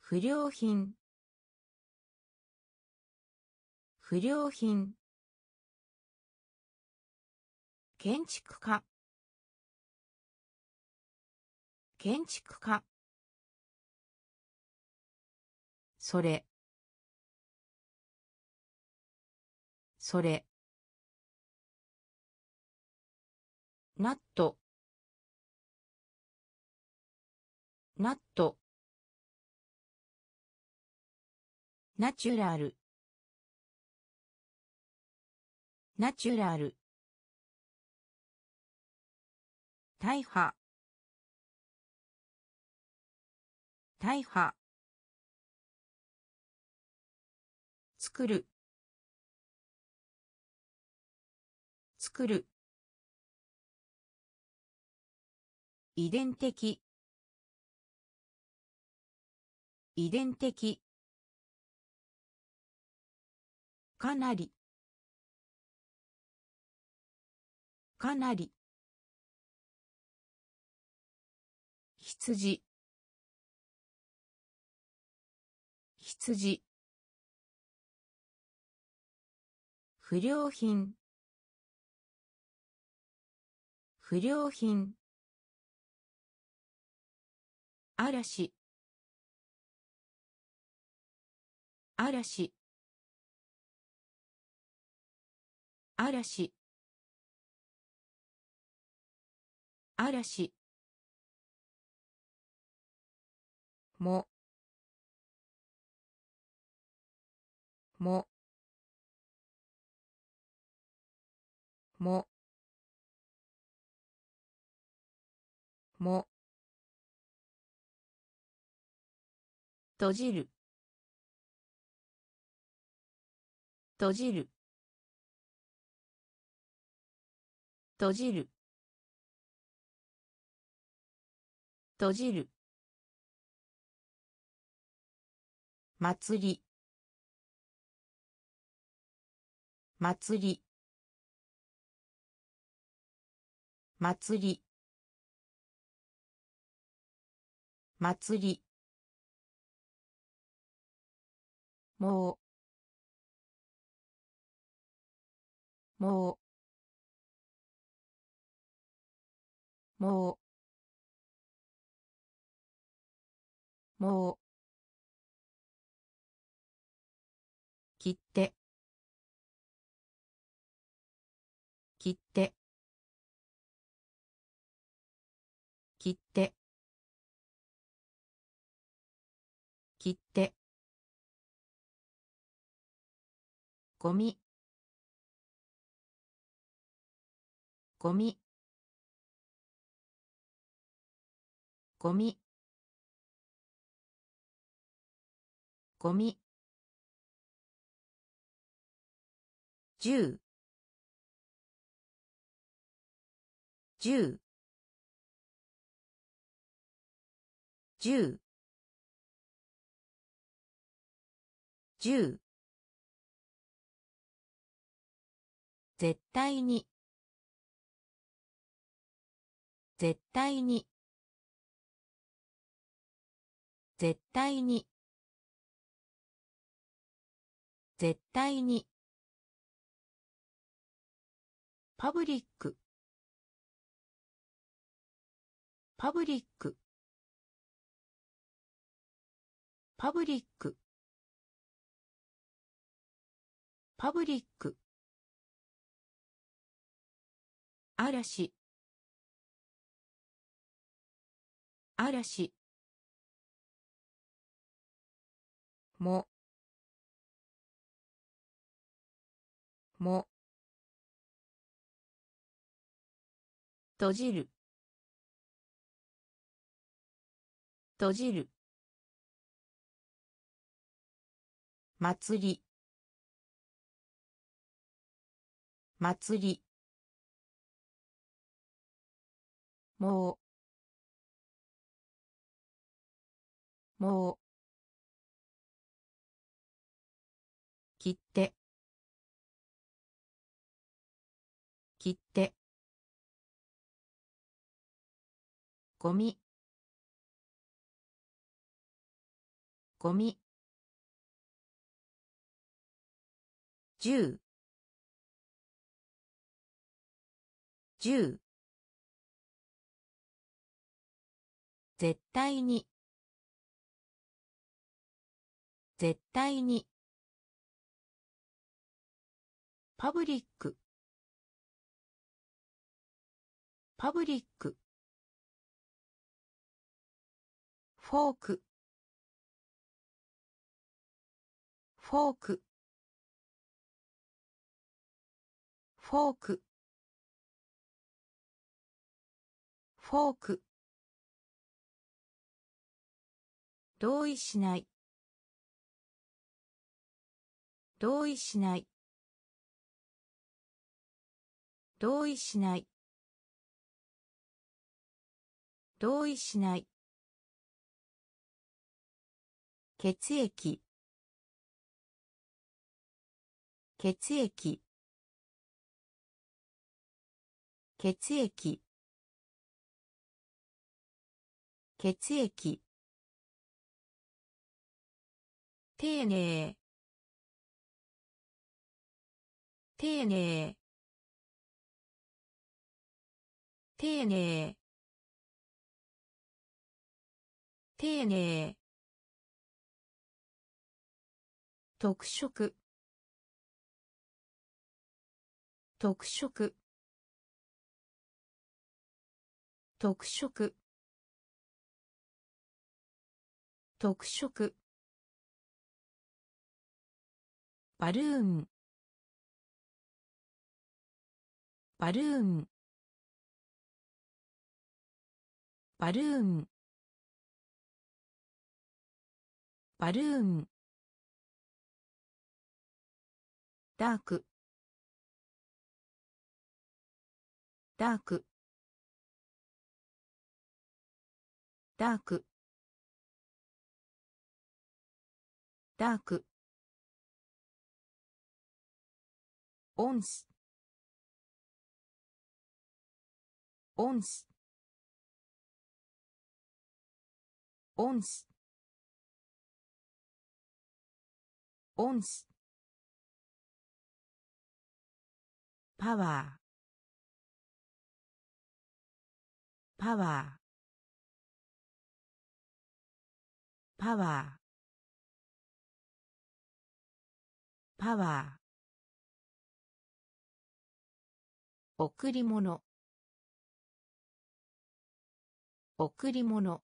不良品。不良品建築家。建築家。それ。それ。ナット。ナット。ナチュラル。ナチュラル。大破大破作る。作る。遺伝的。遺伝的。かなり。かなり。羊。羊。不良品。不良品。嵐。嵐。嵐。嵐。も。も。も。も。閉じる。閉じる。閉じる。閉じる。祭り。祭り。祭り。祭り。もう。もう。もう。もう。切って。切って。切って。切って。ゴミ。ゴミ。ゴミ。ゴミ。十。十。十。十。絶対に。絶対に。絶対に。絶対に。パブリック。パブリック。パブリック。パブリック。嵐。嵐。も。も。閉じる。閉じる。祭り。祭り。もう。もう。切って。切って。ゴミ。ゴミ。十十絶対に。絶対に。パブリック。パブリック。フォーク。フォーク。フォーク。フォーク。同意しない。同意しない。同意しない。同意しない。血液。血液。血液。血液。丁寧。丁寧。丁寧。丁寧。特色。特色。特色。特色。バルーン。バルーン。バルーン。バルーン。ダーク。ダーク。ダーク。ダーク。オンス。オンス。オンス。オンス。パワー。パワー。パワー。パワー。贈り物。贈り物。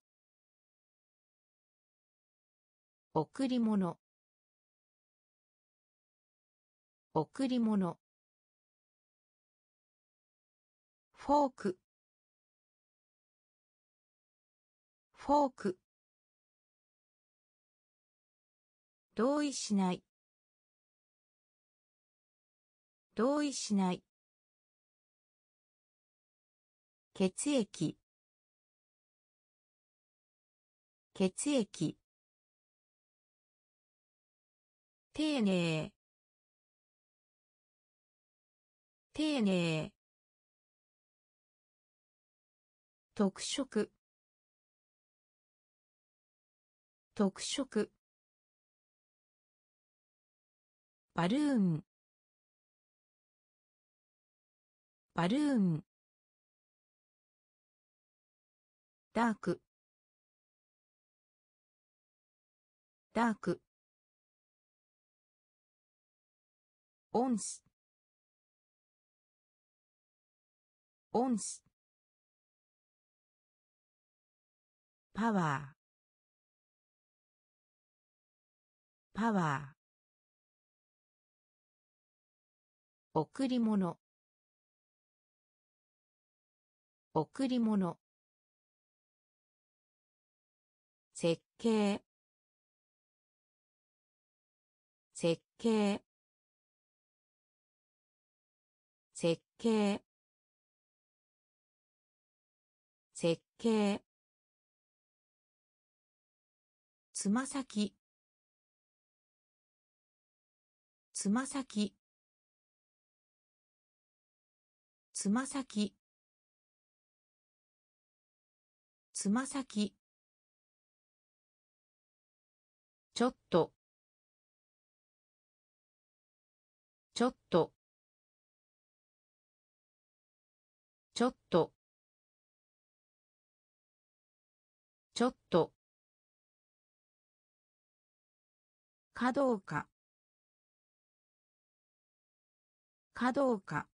贈り物。贈り物。フォーク。フォーク。同意しない。同意しない。血液。血液。丁寧。丁寧。特色。特色。バルーン。バルーン。ダーク。ダーク。オンス。オンス。パワー。パワー。贈り物。贈り物。設計。設計。設計。設計。つま先。つま先。つま先。つま先。ちょっと。ちょっと。ちょっと。ちょっと。かどうか。かどうか。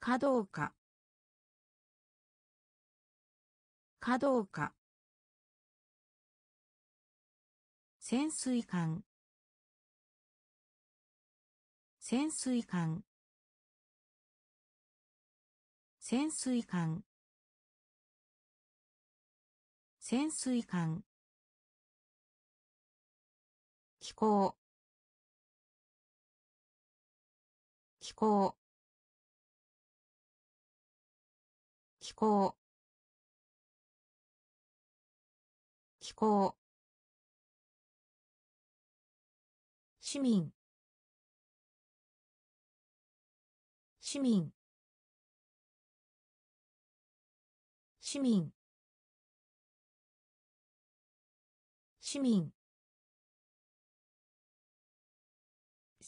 かどうか。かどうか。潜水艦。潜水艦。潜水艦。潜水艦。気候気候気候気候市民。市民。市民。市民。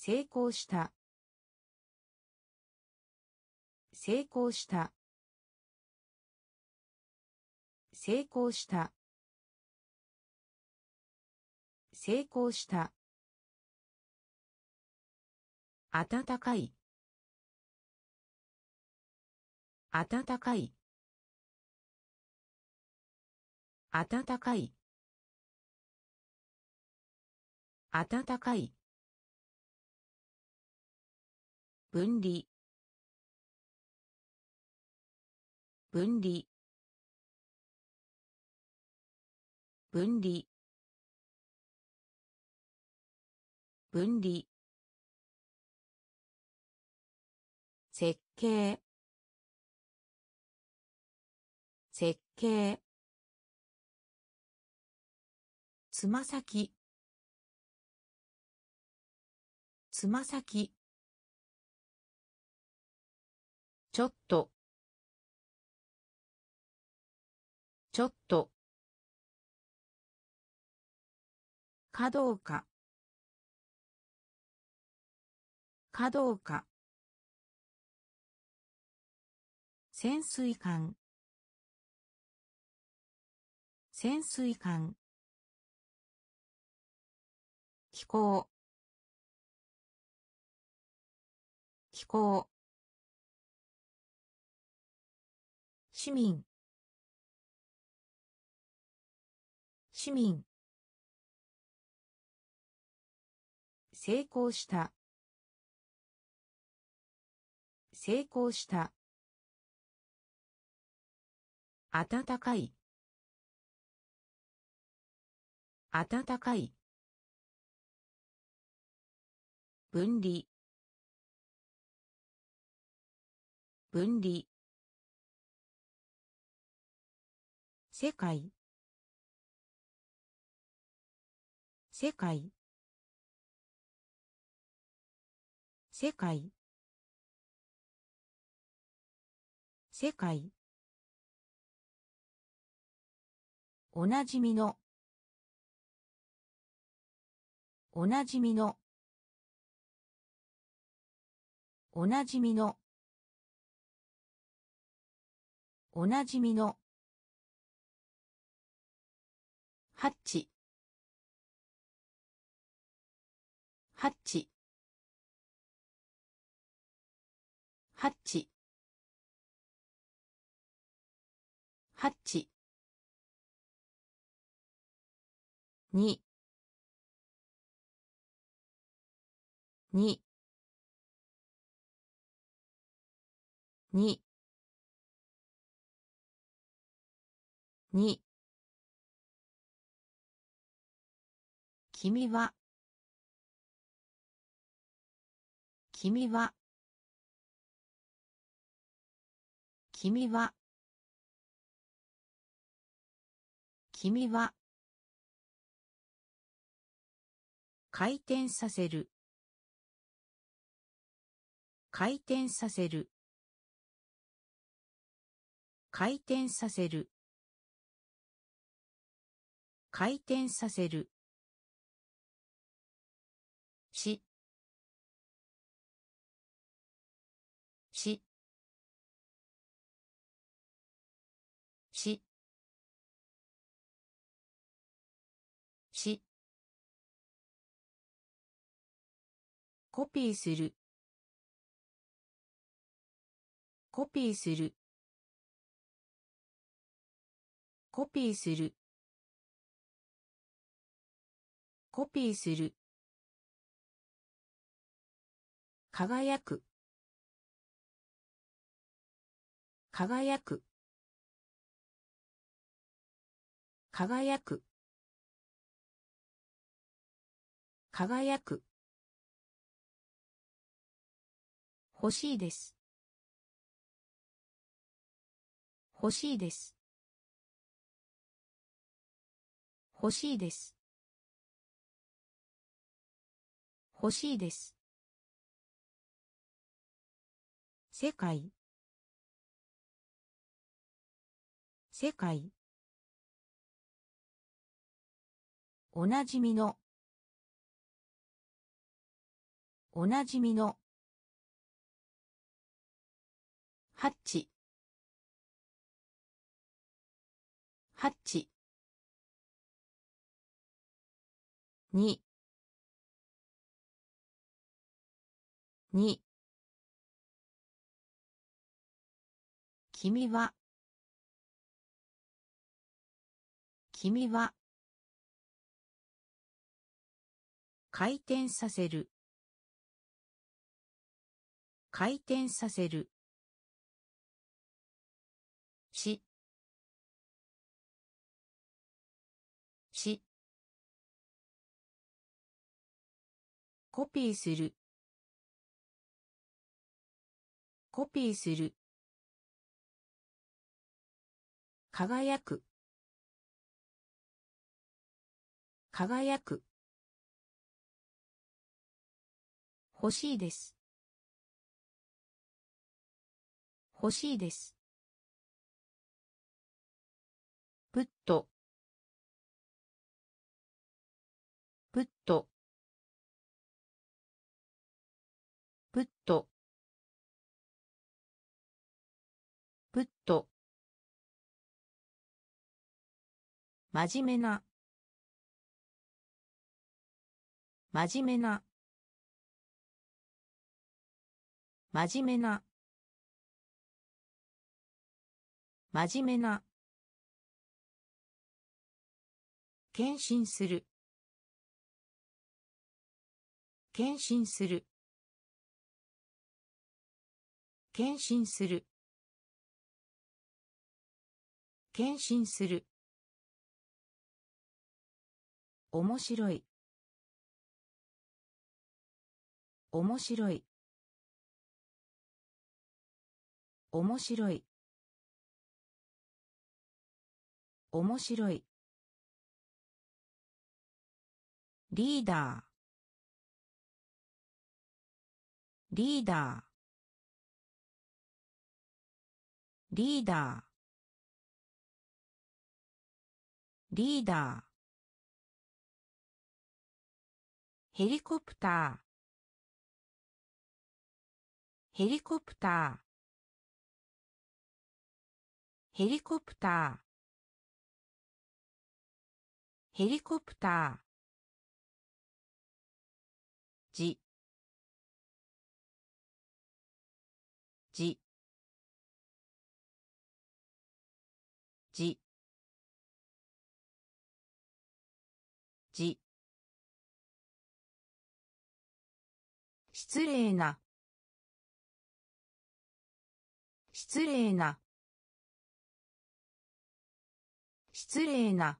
成功した。成功した。成功した。成功した。暖かい。暖かい。暖かい。暖かい。分離。分離。分離。分離。設計。設計。つま先。つま先。ちょっと。ちょっと。かどうかかどうか潜水艦。潜水艦。気候気候市民。市民。成功した。成功した。暖かい。暖かい。分離。分離。世界。世界。世界。世界。おなじみの。おなじみの。おなじみの。おなじみの。ハッチハッチハッチハッチにににに君は。君は。君は。君は。回転させる。回転させる。回転させる。回転させる。し。し。し。し。コピーする。コピーする。コピーする。コピーする。輝く。輝く。輝く。輝く。欲しいです。欲しいです。欲しいです。欲しいです。世界。世界。おなじみの。おなじみの。ハッチ。ハッチ。に。に。君は。君は。回転させる。回転させる。し。し。コピーする。コピーする。輝く。輝く。欲しいです。欲しいです。プットプットプットプット真面目な。真面目な。真面目な。真面目な。献身する。献身する。献身する。献身する。面白い。面白い。面白い。面白い。リーダー。リーダー。リーダー。リーダー。ヘリコプター。ヘリコプター。ヘリコプター。ヘリコプター。じ。じ。じ。じ失礼な。失礼な。失礼な。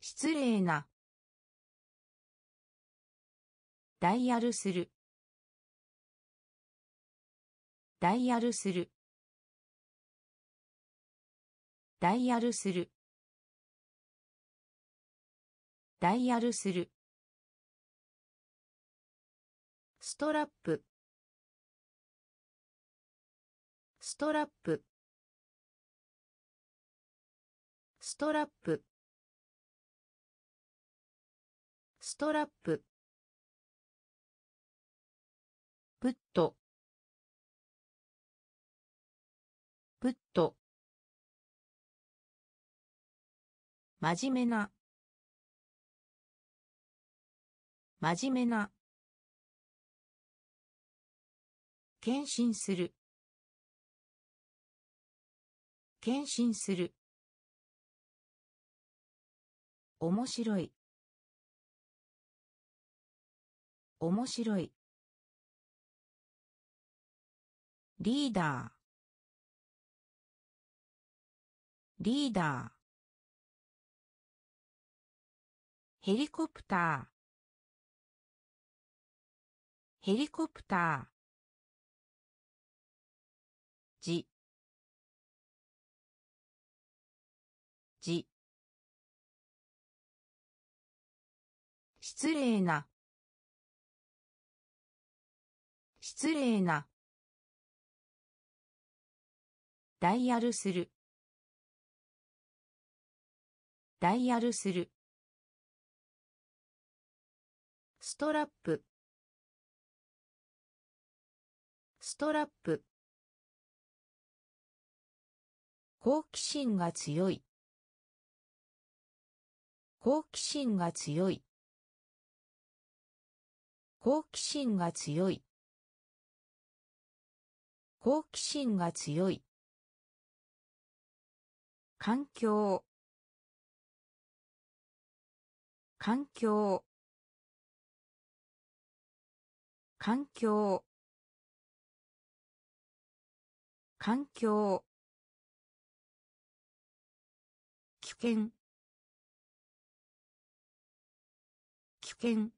失礼な。ダイヤルする。ダイヤルする。ダイヤルする。ダイヤルする。ストラップ。ストラップ。ストラップ。ストラップ。プット。プット。真面目な。真面目な。献身する。献身する。面白い。面白い。リーダー。リーダー。ヘリコプター。ヘリコプター。じ。じ。失礼な。失礼な。ダイヤルする。ダイヤルする。ストラップ。ストラップ。好奇心が強い。好奇心が強い。好奇心が強い。好奇心が強い。環境。環境。環境。環境。険危険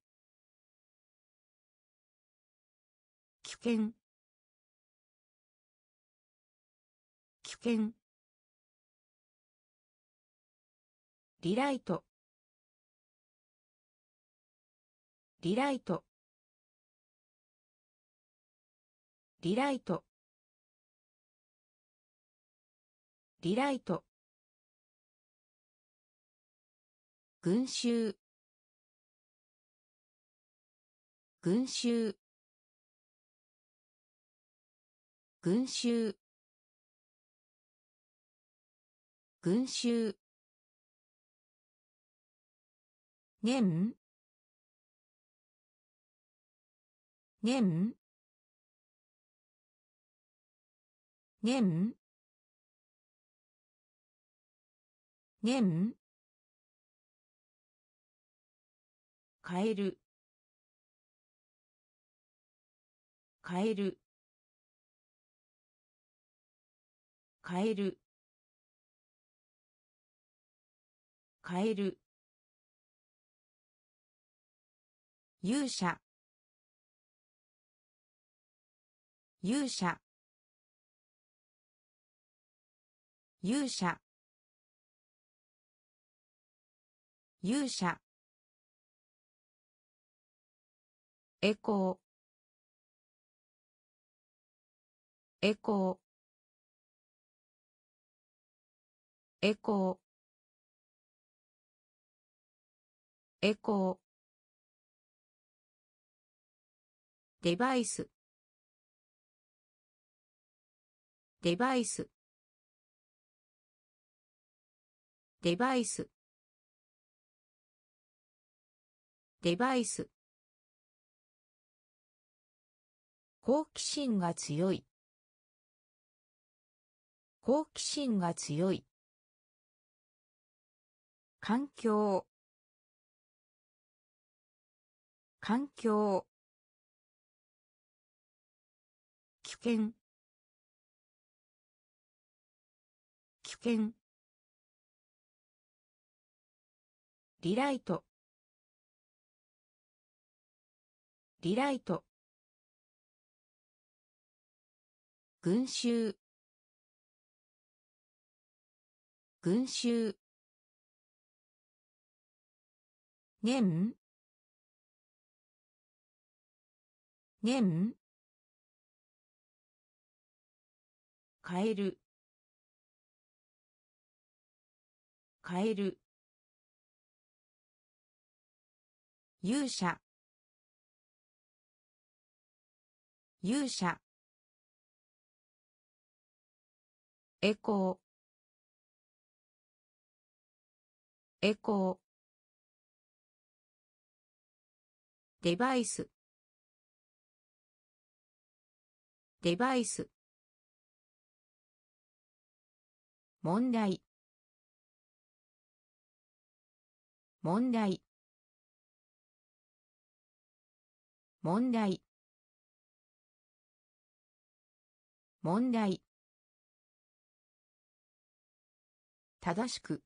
危険危険リライト。リライト。リライト。リライト。群衆。群衆。群衆。群衆。年年年年変える。変える。変える。変える。勇者。勇者。勇者。勇者。エコー。エコー。エコー。エコー。デバイス。デバイス。デバイス。デバイス。好奇心が強い。好奇心が強い。環境。環境。危険。危険。リライト。リライト。群衆。群衆。年年変える変える勇者。勇者。エコー。エコー。デバイス。デバイス。問題。問題。問題。問題。正しく。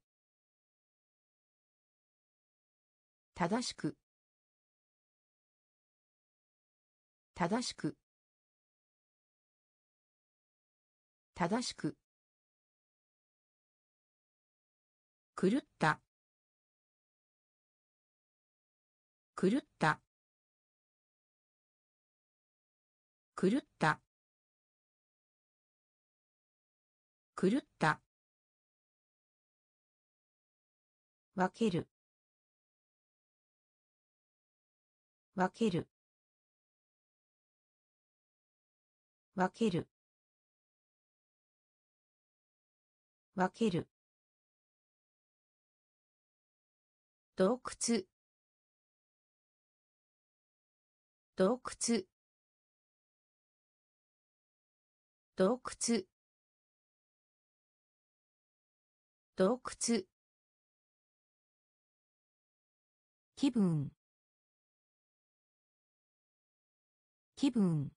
正しく。正しく。正しく。狂った。狂った。狂った。狂った。分ける。分ける。分ける。分ける。洞窟。洞窟。洞窟。洞窟。気分。気分。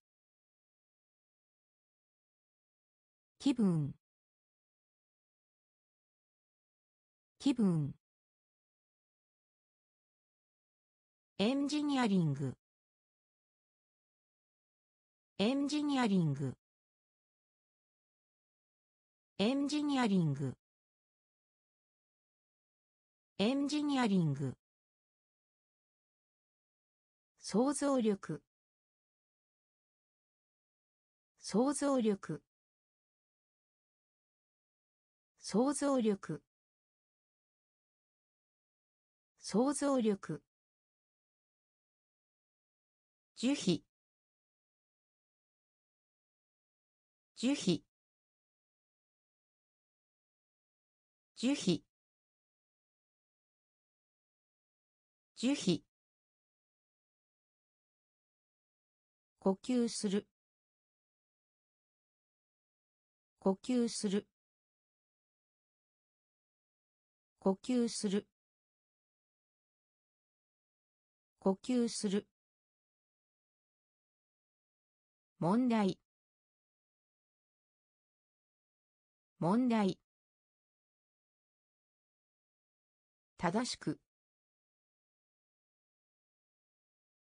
気分。気分。エンジニアリング。エンジニアリング。エンジニアリング。エンジニアリング。想像力。想像力。想像力。想像力。樹皮。樹皮。樹皮。樹皮。呼吸する。呼吸する。呼吸する。呼吸する。問題。問題。正しく。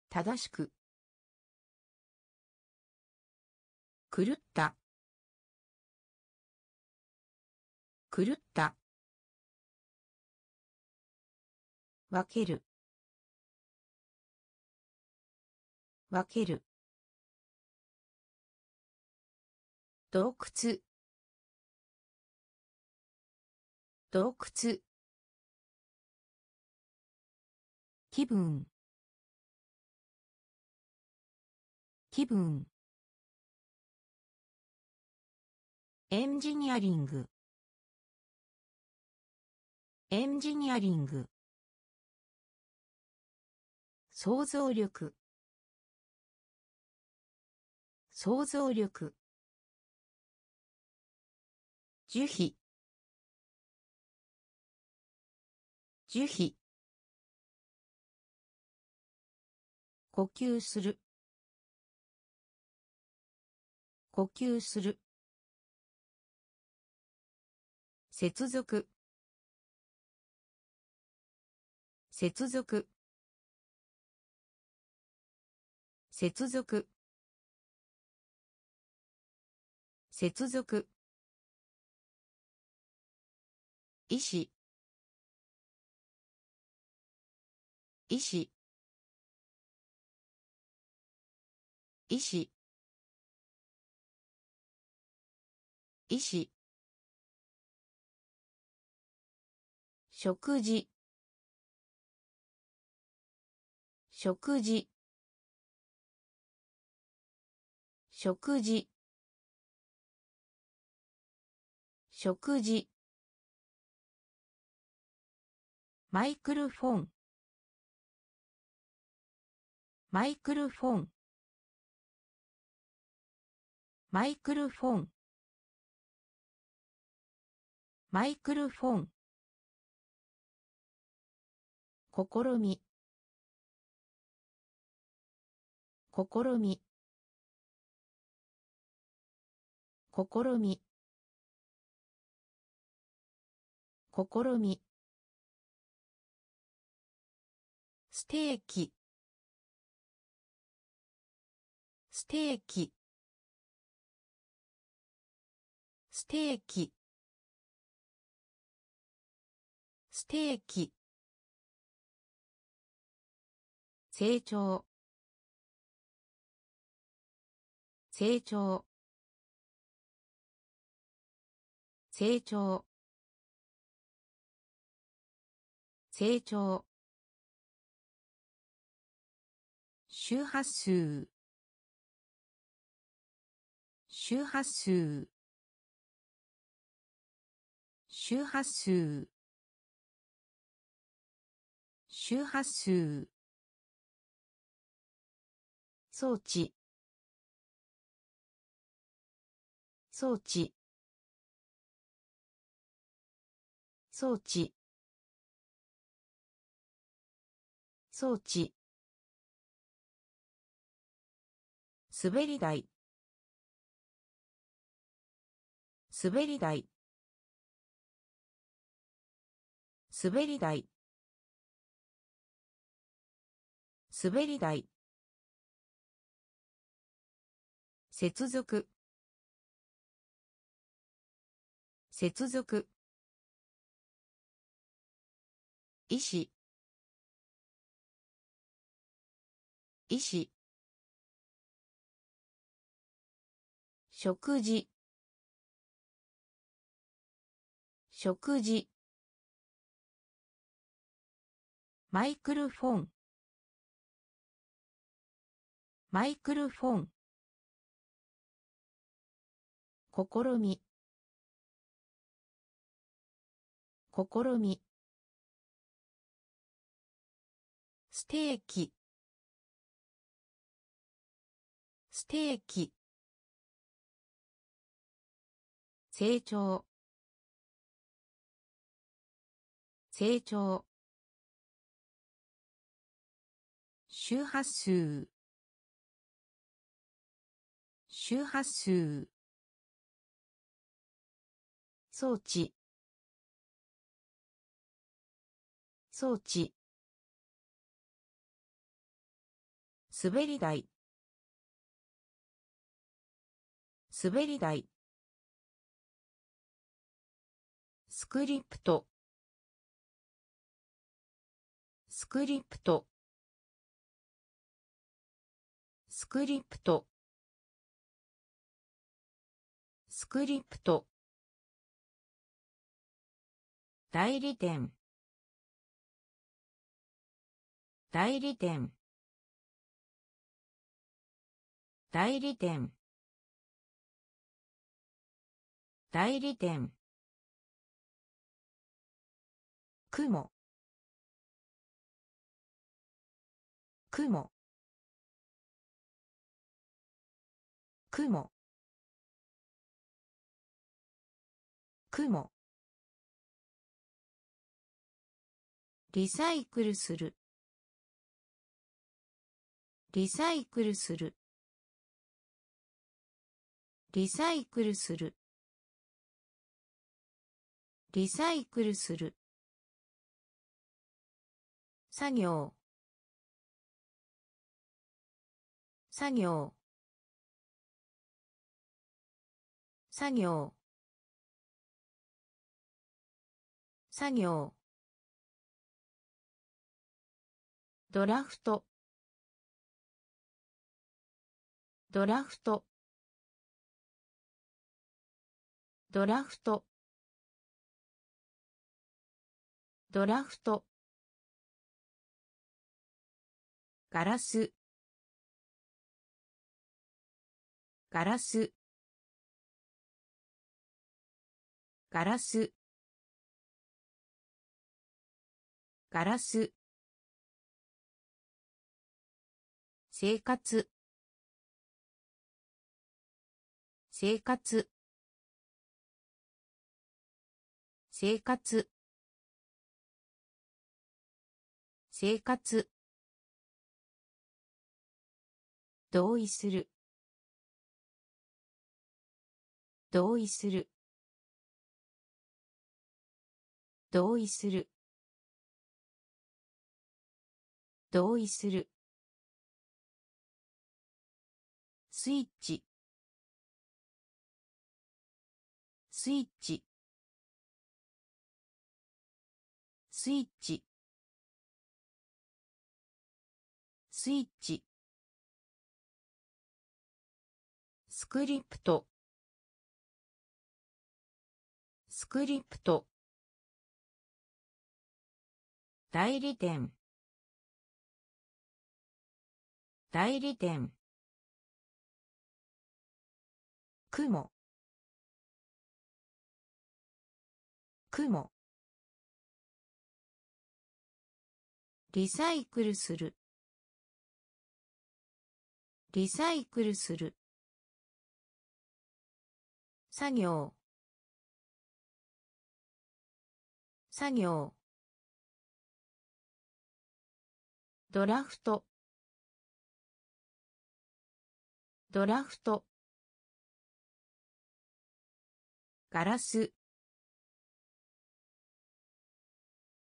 正しく。狂った。狂った。分ける。分ける。洞窟。洞窟。気分。気分。エンジニアリング。エンジニアリング。想像力。想像力。樹皮。樹皮。呼吸する。呼吸する。接続。接続。接続。接続。医師医師医師医師食事。食事。食事。食事。マイクロフォン。マイクロフォン。マイクロフォン。マイクロフォン。試み。試み。試み。試みステーキ。ステーキ。ステーキ。ステーキ。成長。成長。成長。成長。周波数。周波数。周波数。周波数。装置。装置。装置。装置。滑り台。滑り台。滑り台。滑り台接続。接続。医師医師食事。食事。マイクロフォン。マイクロフォン。試み。試み。ステーキ。ステーキ。成長。成長。周波数。周波数。装置。装置。滑り台。滑り台。スクリプト。スクリプト。スクリプト。スクリプト。代理店。代理店。代理店。代理店。雲。雲。雲。雲。リサイクルする。リサイクルする。リサイクルする。リサイクルする。作業。作業。作業。作業。ドラフト。ドラフト。ドラフト。ドラフト。ガラス。ガラス。ガラス。ガラス。生活。生活。生活。生活。同意する。同意する。同意する。同意する。スイッチ。スイッチ。スイッチ。スイッチ。スクリプト。スクリプト。代理店。代理店。雲。雲。リサイクルする。リサイクルする。作業。作業。ドラフト。ドラフト。ガラス。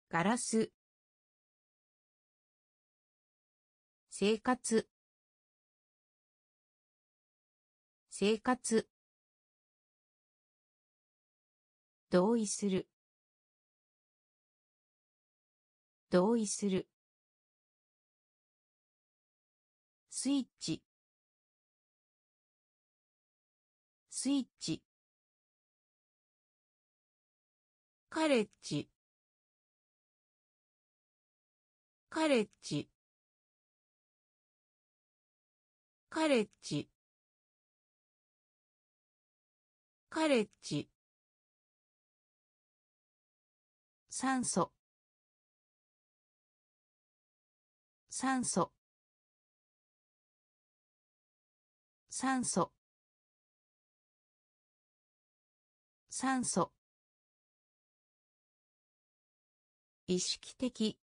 ガラス。生活。生活。同意する。同意する。スイッチ。スイッチ。カレッジ。カレッジ。カレッジ。カレッジ。酸素。酸素。酸素。酸素。意識的。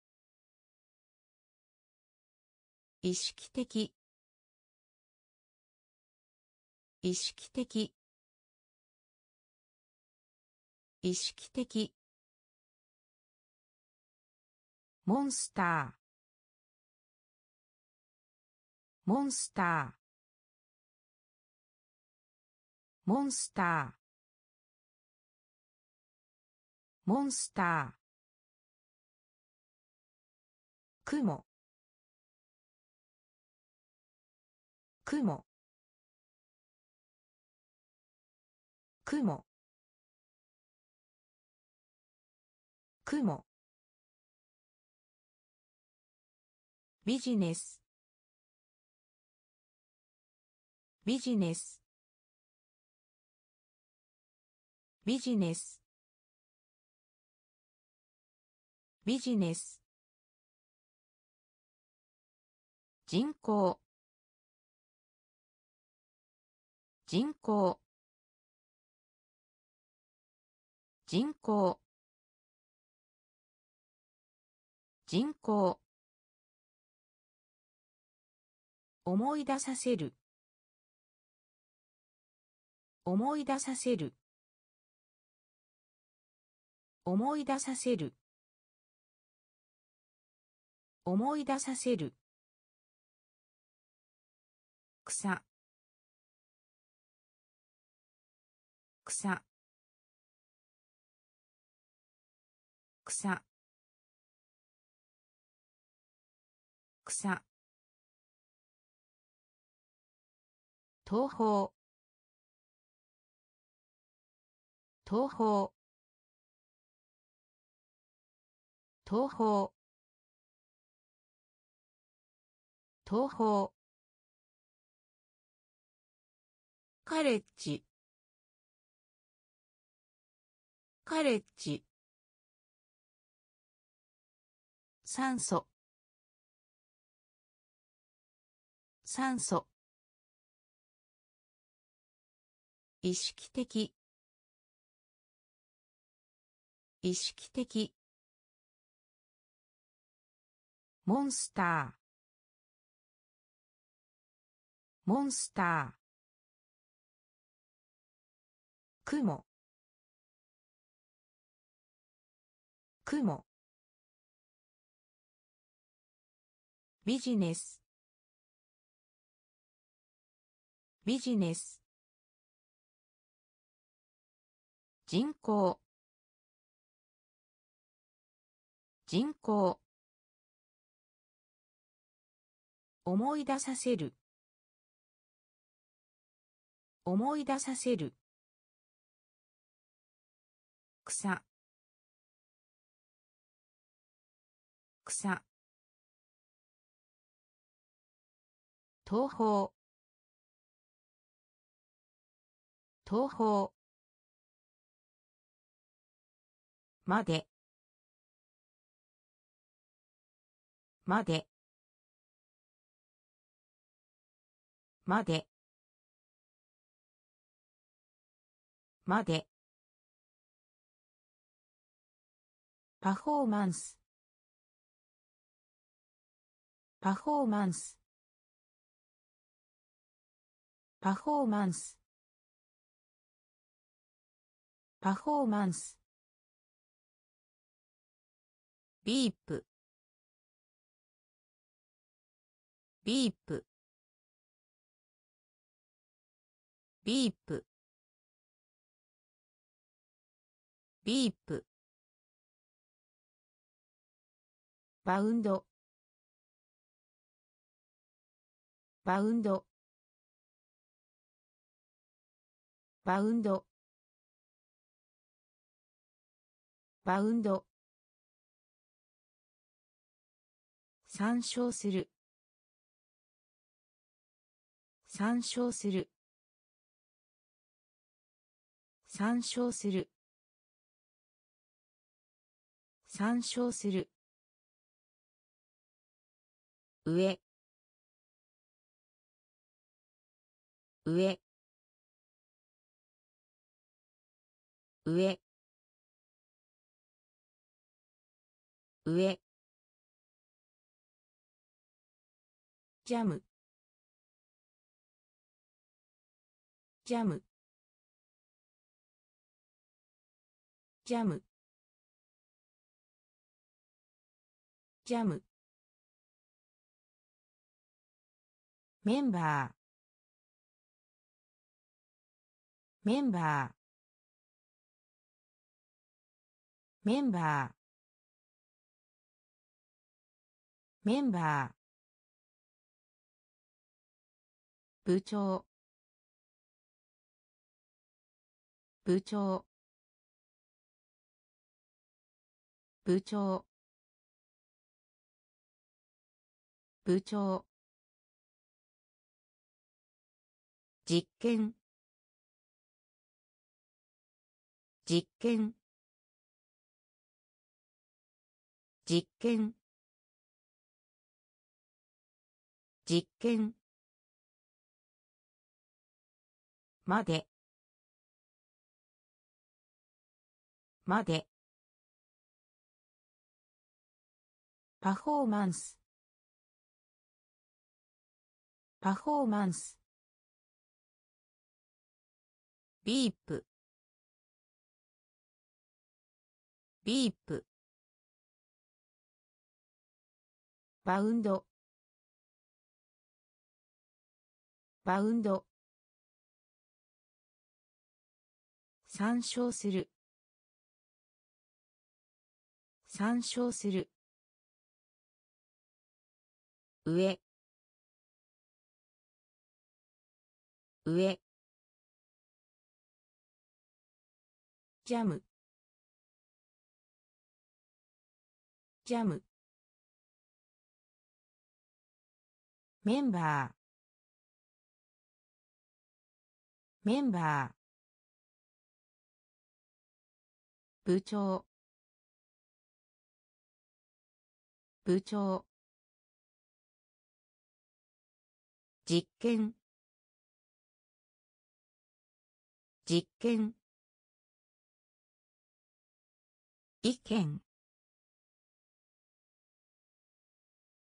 意識的。意識的。意識的。モンスター。モンスター。モンスター。モンスター。雲。雲。雲。雲。ビジネス。ビジネス。ビジネス。ビジネス。人口。人口。人口。人口。思い出させる。思い出させる。思い出させる。思い出させる。草。草。草。草。東方東方東方東方カレッジ。カレッジ。酸素。酸素。意識的。意識的。モンスター。モンスター。雲。雲。ビジネス。ビジネス。人口。人口。思い出させる。思い出させる。草。草。東方東方まで。まで。まで。まで。パフォーマンス。パフォーマンス。パフォーマンス。パフォーマンス。ビープ。ビープ。ビープ。ビープ。バウンド。バウンド。バウンド。バウンド。参照する。参照する。参照する。参照する。上。上。上。上。ジャム。ジャム。ジャム。ジャム。メンバー。メンバー。メンバー。メンバー。部長。部長。部長。部長。実験。実験。実験。実験。まで。まで。パフォーマンス。パフォーマンス。ビープ。ビープ。バウンド。バウンド。参照する。参照する。上。上。ジャム。ジャム。メンバー。メンバー。部長。部長。実験。実験。意見。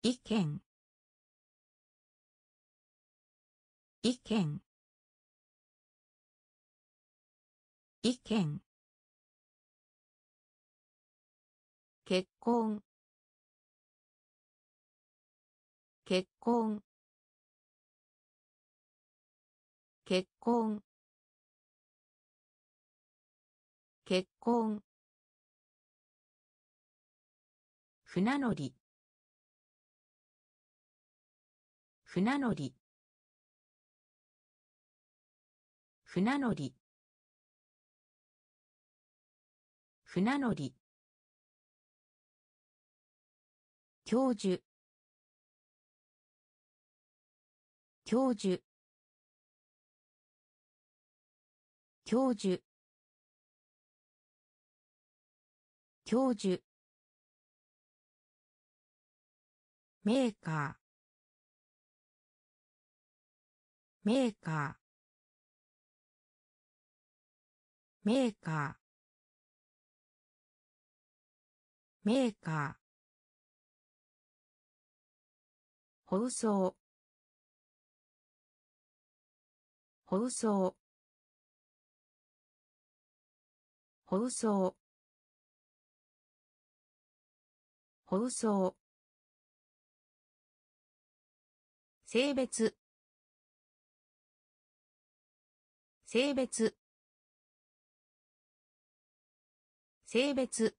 意見。意見。意見。結婚。結婚。結婚。結婚。船乗り。船乗り。船乗り。船乗り。教授。教授。教授。教授。メーカー。メーカー。メーカー。メーカー。放送放送放送放送性別。性別。性別。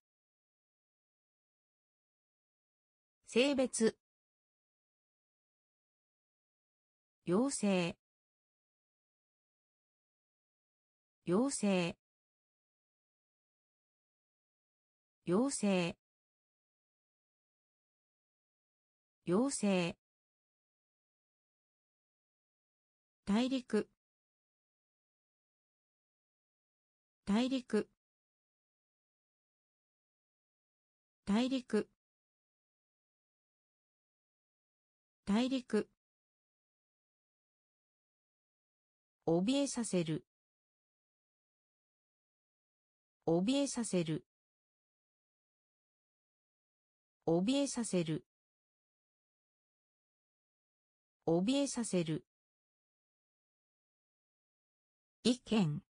性別。妖精妖精妖精妖精大陸。大陸。大陸。大陸。怯えさせる。怯えさせる。怯えさせる。怯えさせる。意見。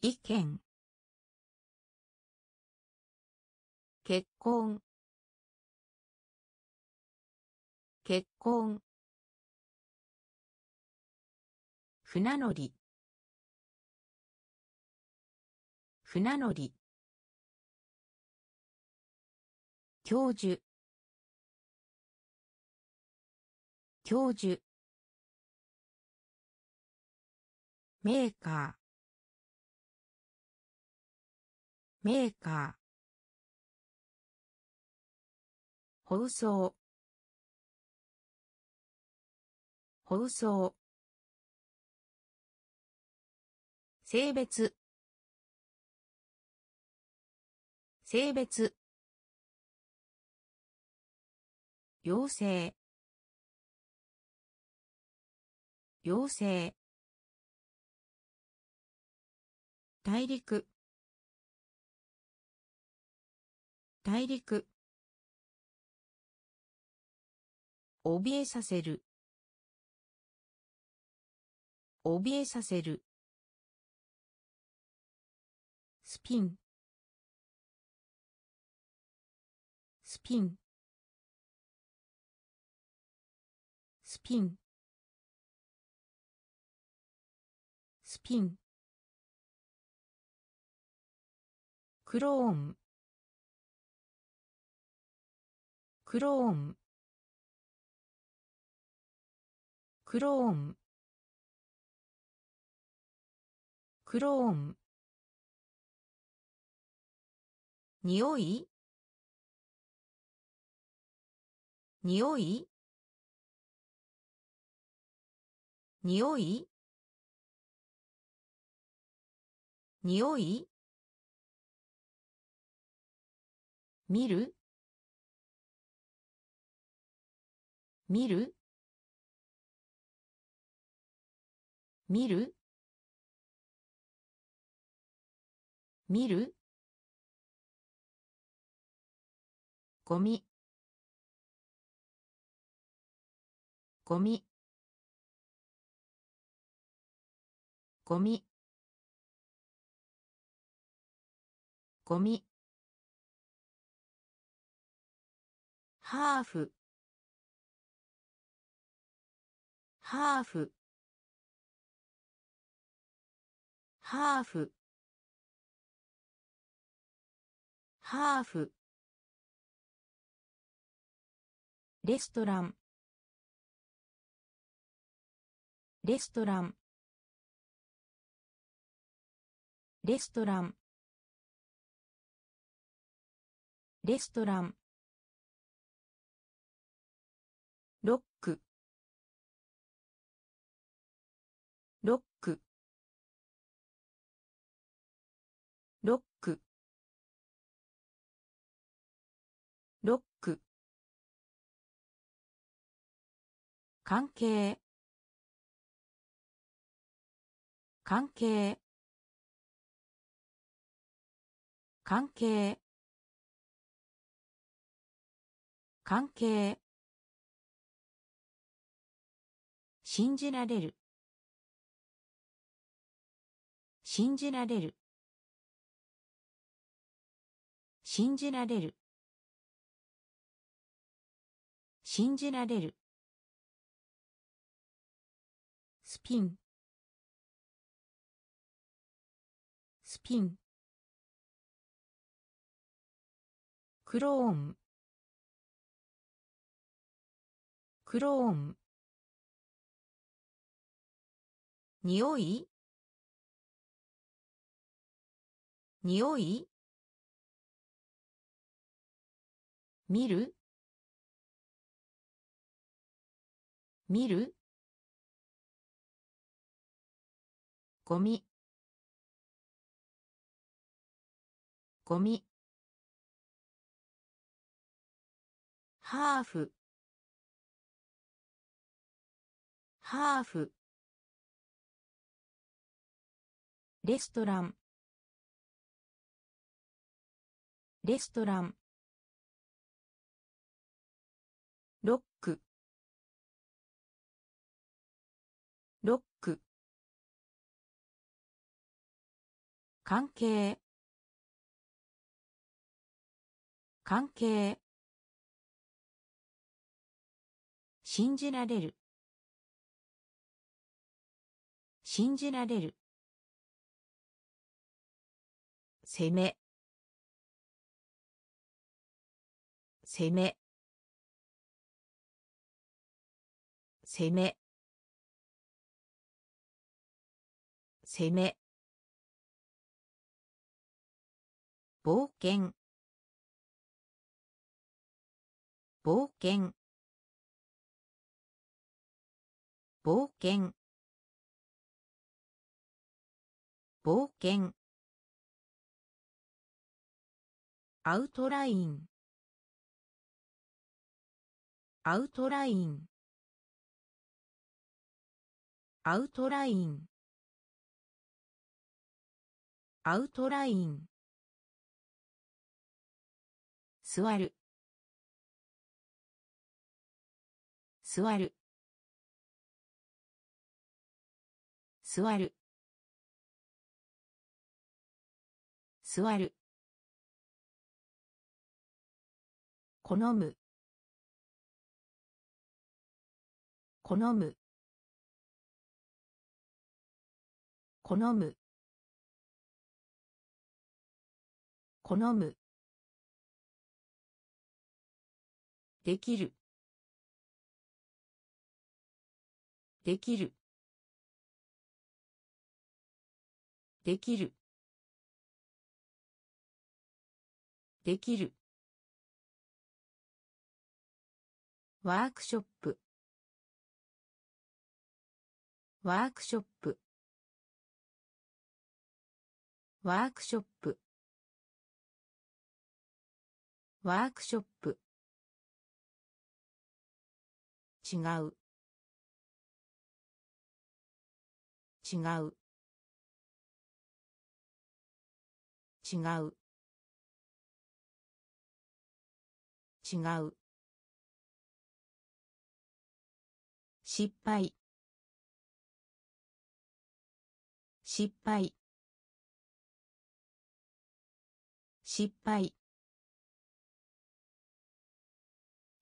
意見。結婚。結婚。船乗り。船乗り。教授。教授。メーカー。メーカー。放送放送性別。性別。妖精妖精大陸。大陸。怯えさせる。怯えさせる。スピン。スピン。スピン。スピン。クローン。クローン。クローン。クローン。におい？におい？におい？におい？見る？見る？見る？見る？ゴミ。ゴミ。ゴミ。ゴミ。ハーフ。ハーフ。ハーフ。ハーフ。レストラン。レストラン。レストラン。レストラン。関係。関係。関係。関係。信じられる。信じられる。信じられる。信じられる。スピンスピンクローンクローンにおい？におい？見る？見る？ゴミ。ゴミ。ハーフ。ハーフ。レストラン。レストラン。関係関係信じられる。信じられる。攻め。攻め。攻め。攻め。冒険。冒険。冒険。冒険。アウトライン。アウトライン。アウトライン。アウトライン。座る。座る。座る。座る。好む。好む。好む。好む。できる。できる。できる。できる。ワークショップ。ワークショップ。ワークショップ。ワークショップ。違う。違う。違う。違う。失敗。失敗。失敗。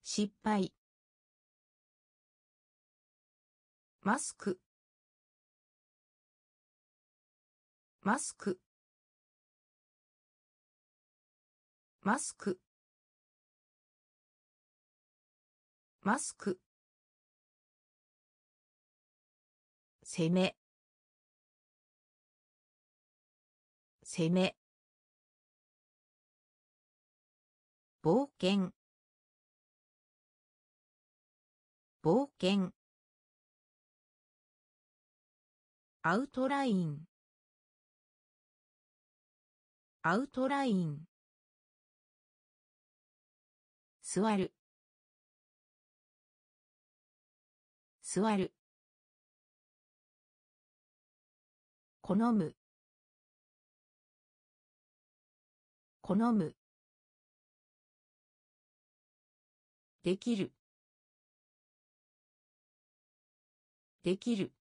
失敗。マスク。マスク。マスク。マスク。攻め。攻め。冒険。冒険。アウトライン。アウトライン。座る。座る。好む。好む。できる。できる。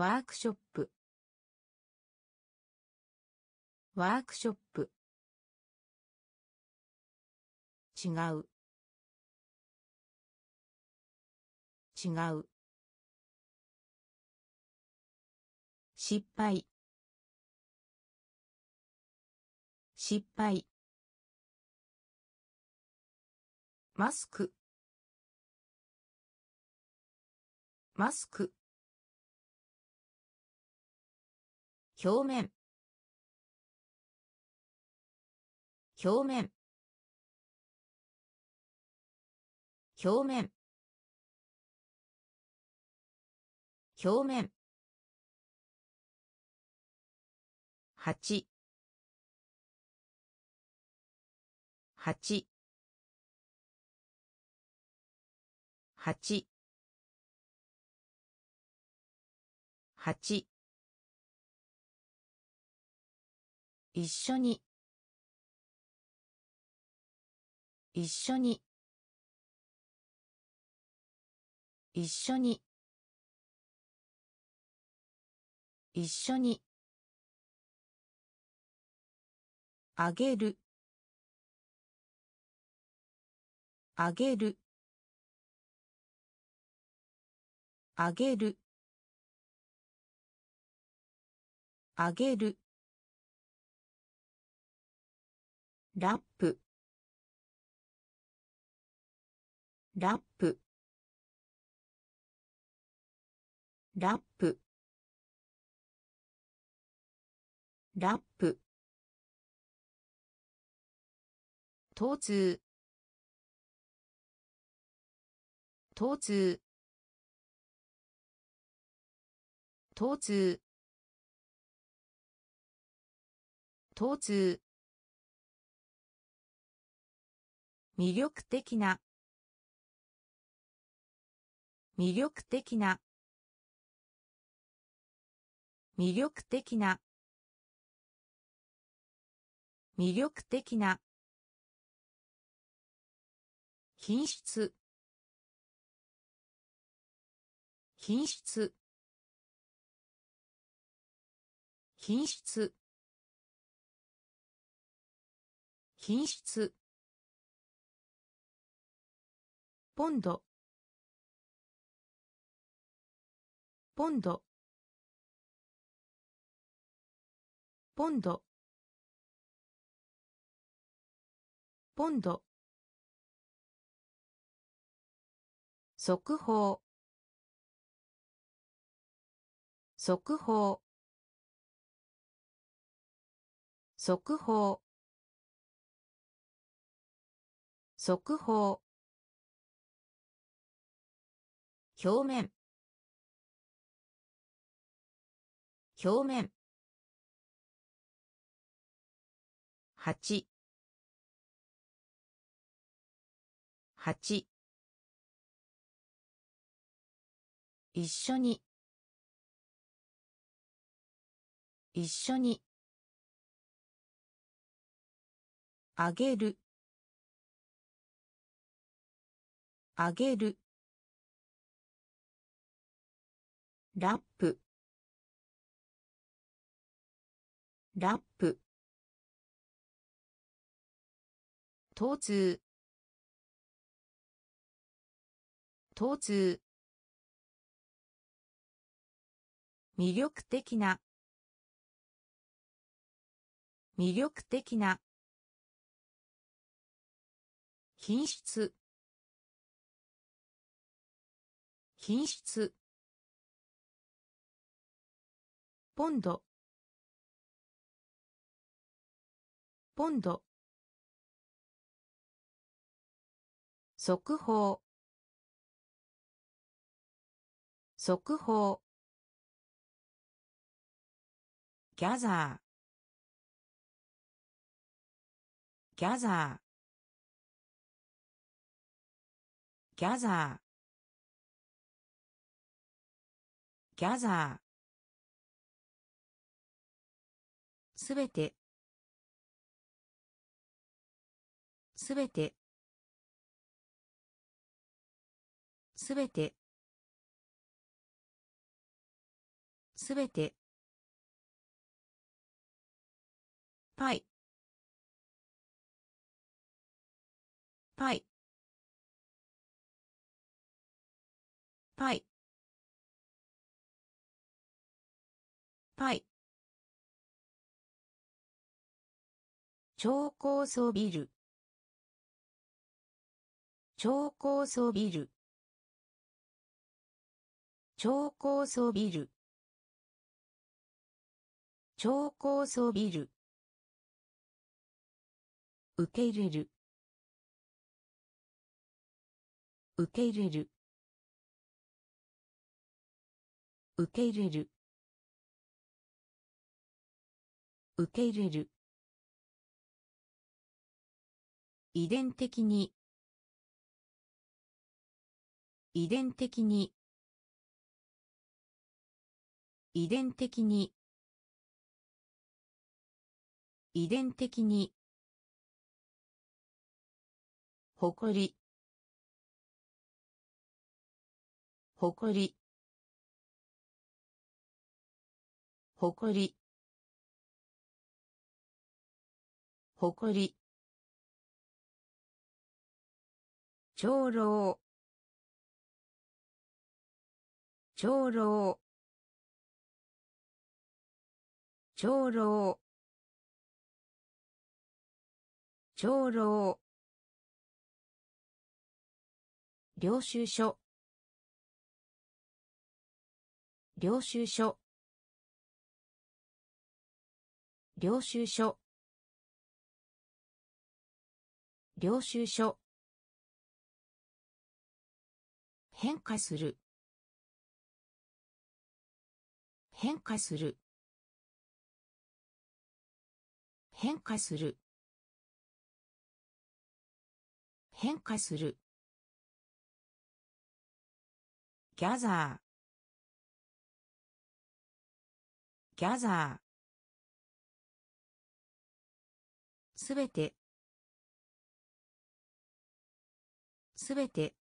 ワークショップ。ワークショップ。違う。違う。失敗。失敗。マスク。マスク。表面。表面。表面。表面。八八八八一緒に。一緒に。一緒に。一緒に。あげる。あげる。あげる。あげる。ラップ。ラップ。ラップ。ラップ。疼痛疼痛疼痛疼痛魅力的な。魅力的な。魅力的な。魅力的な。品質。品質。品質。品質。ポンド。ポンド。ポンド。ポンド。速報。速報。速報。速報。表面。表面。八八一緒に。一緒に。あげる。あげる。ラップ。ラップ。疼痛疼痛魅力的な。魅力的な。品質。品質。ポンド。ポンド。速報。速報。ギャザー。ギャザー。ギャザー。ギャザー。すべて。すべて。すべて。すべて。パイ。パイ。パイ。パイ。超高層ビル。超高層ビル。超高層ビル。超高層ビル。受け入れる。受け入れる。受け入れる。受け入れる。遺伝的に。遺伝的に。遺伝的に。遺伝的に。誇り。誇り。誇り。誇り。長老。長老。長老。長老。領収書。領収書。領収書。領収書。変化する。変化する。変化する。変化する。ギャザー。ギャザー。すべて。すべて。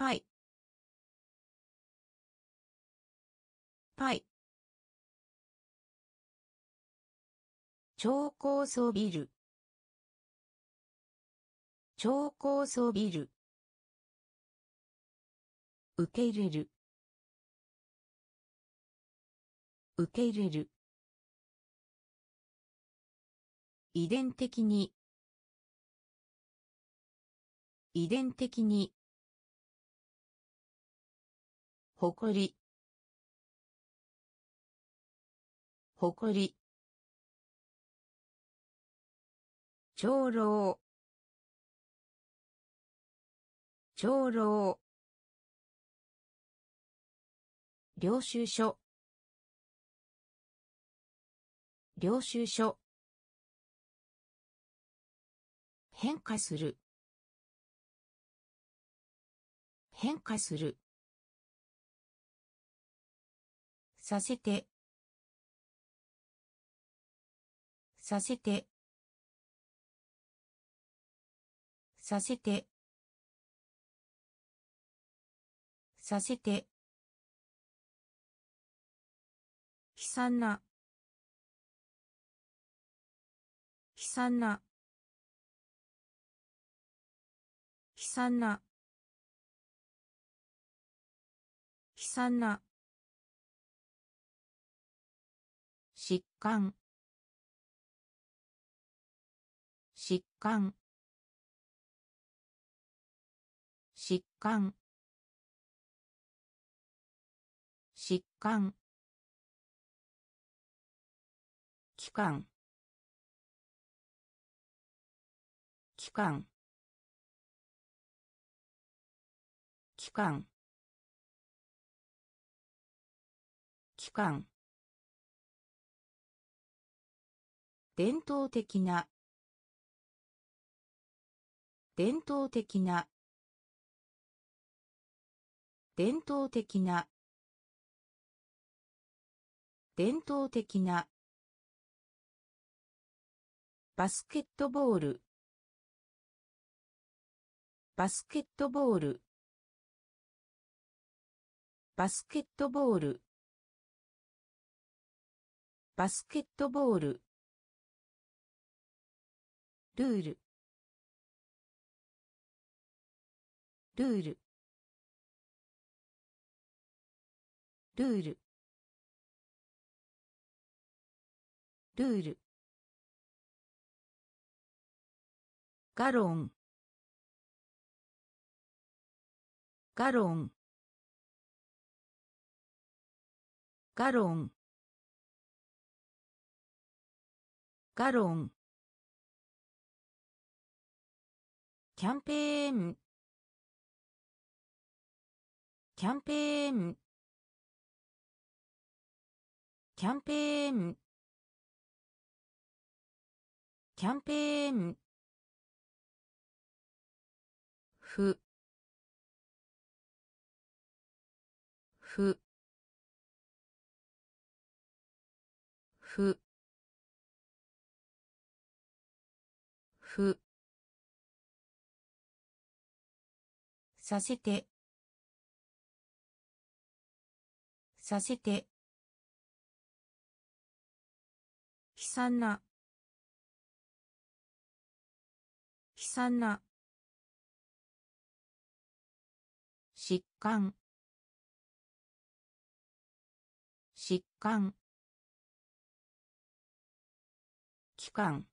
パイ。パイ。超高層ビル。超高層ビル。受け入れる。受け入れる。遺伝的に。遺伝的に。誇り。誇り。長老。長老。領収書。領収書。変化する。変化する。させて。させて。させて。させて。悲惨な。悲惨な。悲惨な。悲惨な。疾患。疾患。疾患。疾患。期間。期間。期間。期間。伝統的な。伝統的な。伝統的な。伝統的な。バスケットボール。バスケットボール。バスケットボール。バスケットボール。ルール。ルール。ルール。ルール。ガロン。ガロン。ガロン。ガロン。キャンペーン。キャンペーン。キャンペーン。キャンペーン。ふ。ふ。ふ。ふ。させて。させて。悲惨な。悲惨な。疾患。疾患。期間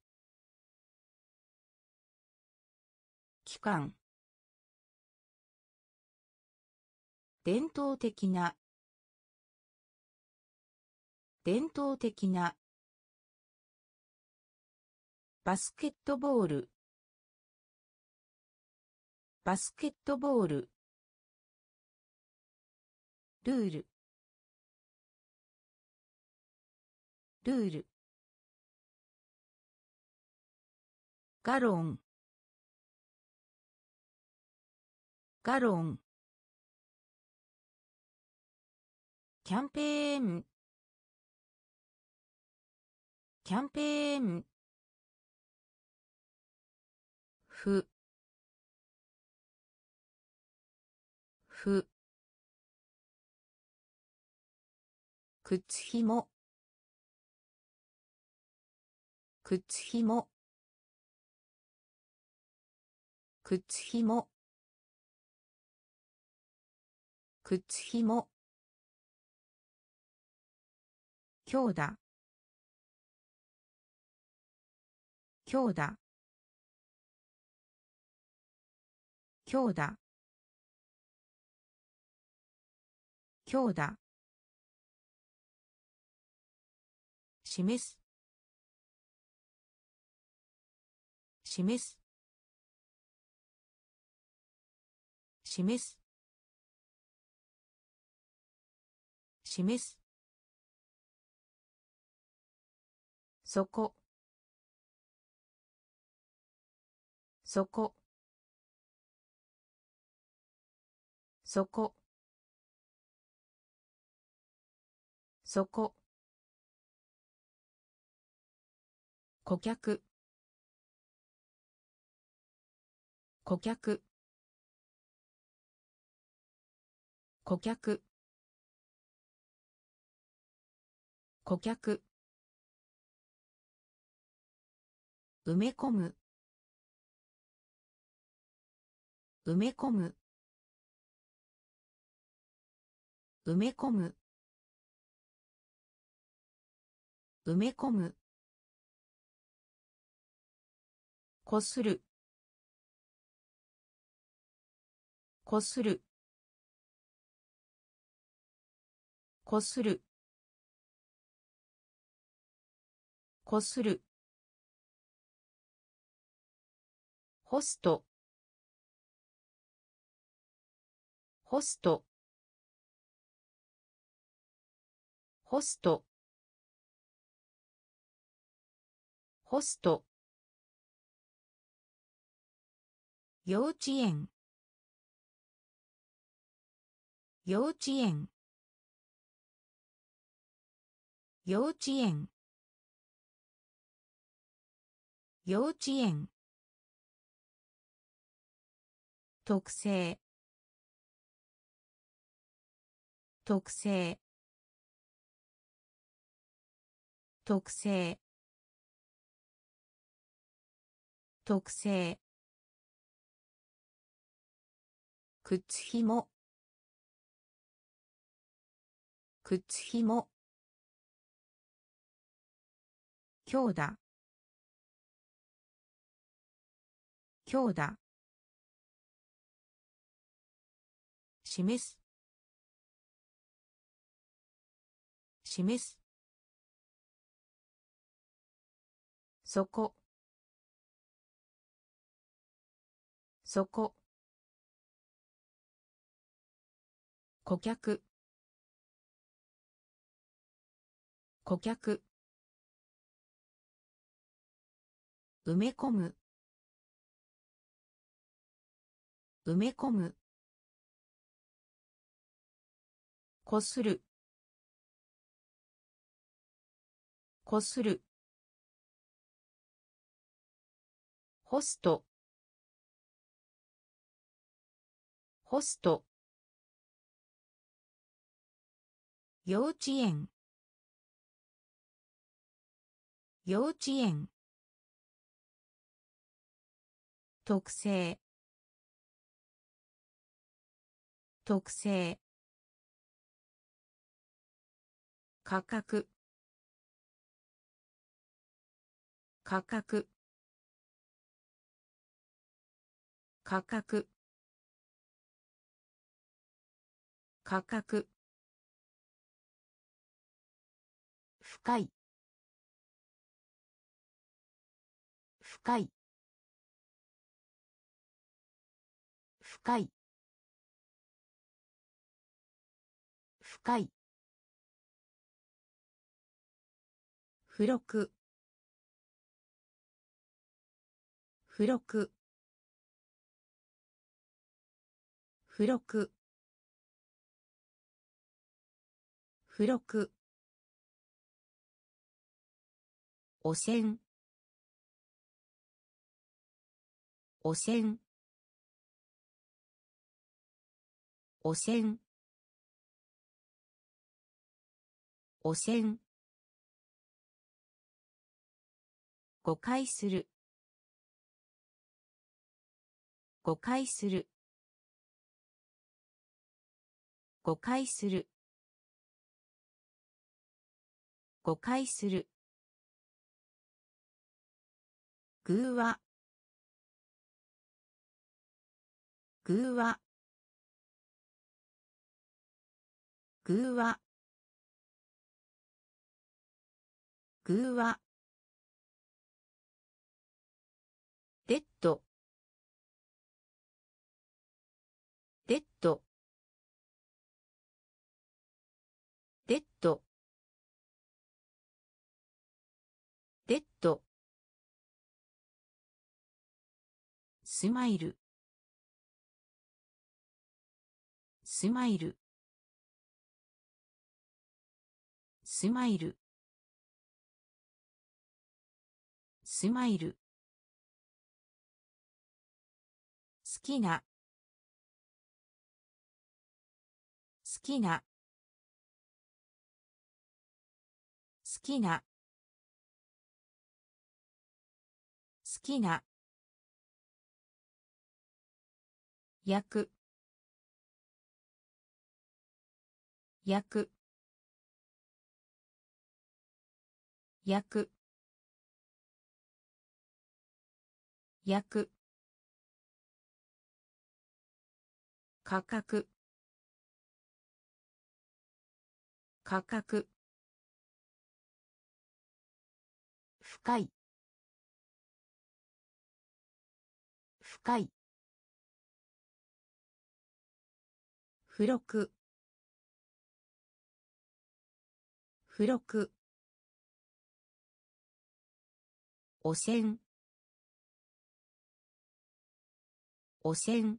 期間伝統的な。伝統的な。バスケットボール。バスケットボール。ルール。ルール。ガロン。ガロン。キャンペーン。キャンペーン。ふ。ふ。靴ひも靴ひも靴ひも靴ひも強打。強打。強打。強打。示す。示す。示す。示す。そこ。そこ。そこ。そこ。顧客。顧客。顧客。顧客。埋め込む。埋め込む。埋め込む。埋め込むこする。こする。こする。こする。ホスト。ホスト。ホスト。ホスト。幼稚園。幼稚園。幼稚園。幼稚園。特性。特性。特性。特性。靴ひも靴ひも強打。強打。示す。示す。そこ。そこ。顧客。顧客。埋め込む。埋め込む。こする。こする。ホスト。ホスト。幼稚園。幼稚園。特性特性価格。価格。価格。価格。深い。深い。深い。深い。付録。付録。付録。付録。汚染。汚染。汚染。汚染誤解する。誤解する。誤解する。誤解する。偶話。偶話。偶話。偶話。スマイル。スマイル。スマイル。スマイル。好きな。好きな。好きな。好きな。焼く焼く焼く焼く価格。価格。深い。深い。付録。付録。汚染。汚染。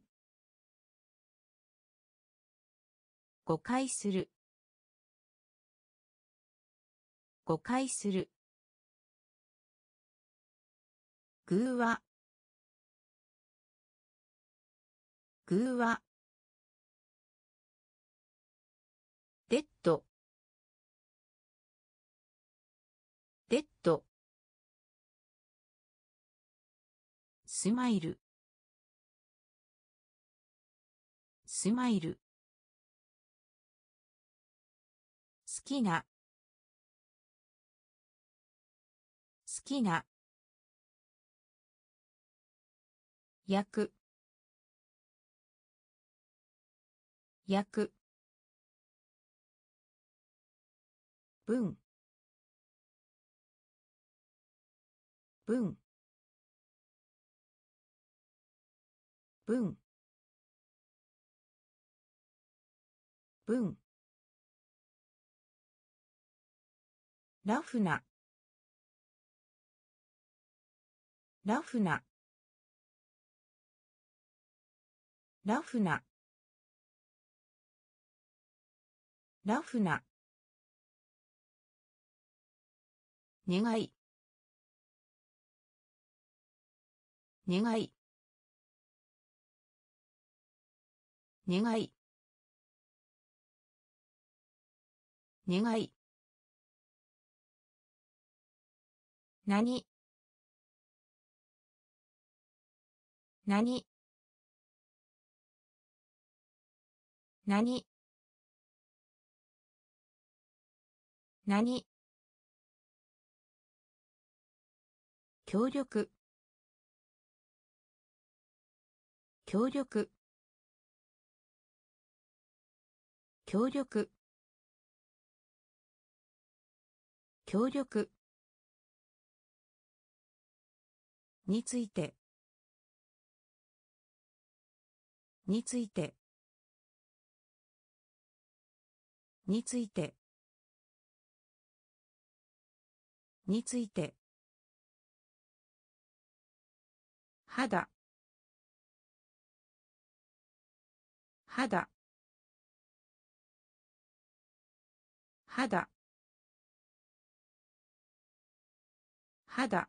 誤解する。誤解する。偶話。偶話。スマイル。スマイル。好きな。好きな。焼く焼く文。文。文。文。ラフな。ラフな。ラフな。ラフな。願い。願い。願い。願い。何。何。何。何。協力。協力。協力。協力。について。について。について。について。肌。肌。肌。肌。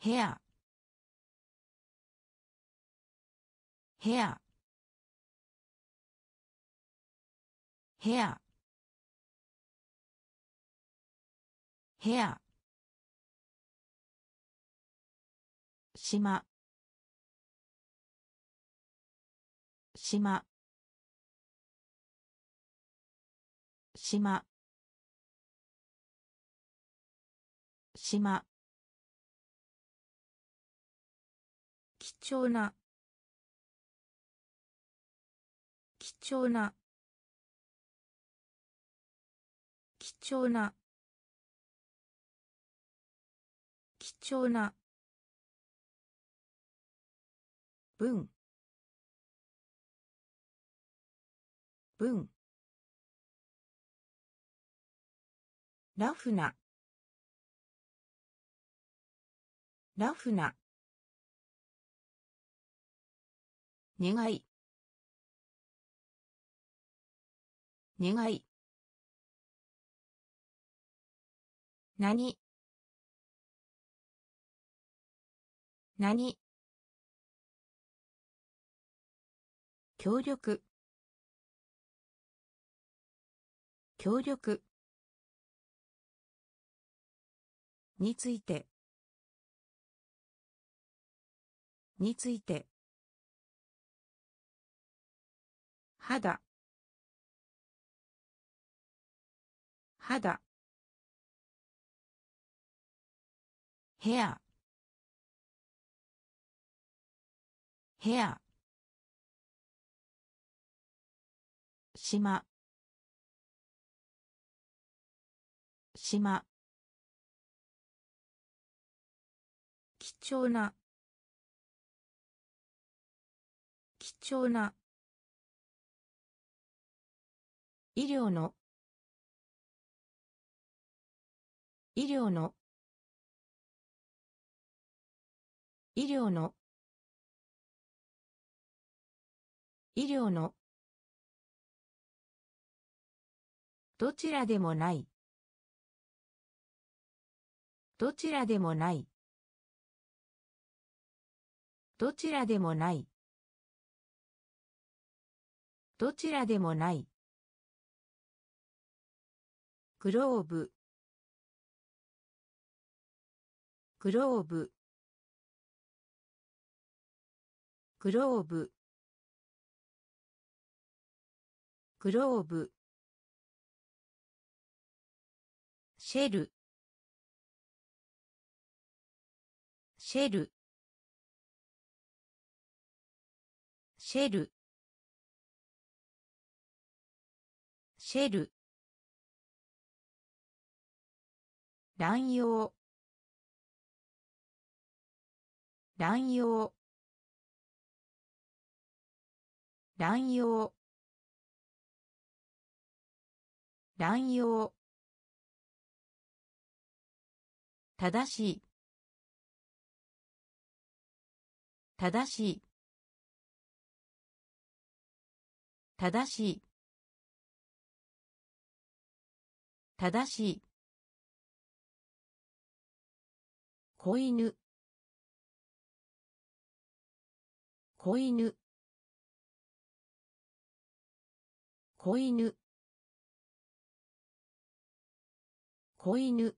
部屋部屋部屋部屋島島島。島。貴重な。貴重な。貴重な。貴重な。文。文。ラフな。ラフな。願い。願い。何。何。協力。協力。について。について。肌。肌。部屋部屋島島貴重な。貴重な。医療の。医療の。医療の。医療の。どちらでもない。どちらでもない。どちらでもない。どちらでもない。グローブ。グローブ。グローブ。グローブ。シェル。シェル。シェル。シェル。乱用。乱用。乱用。乱用。正しい。正しい。正しい。正しい。子犬。子犬。子犬。子犬。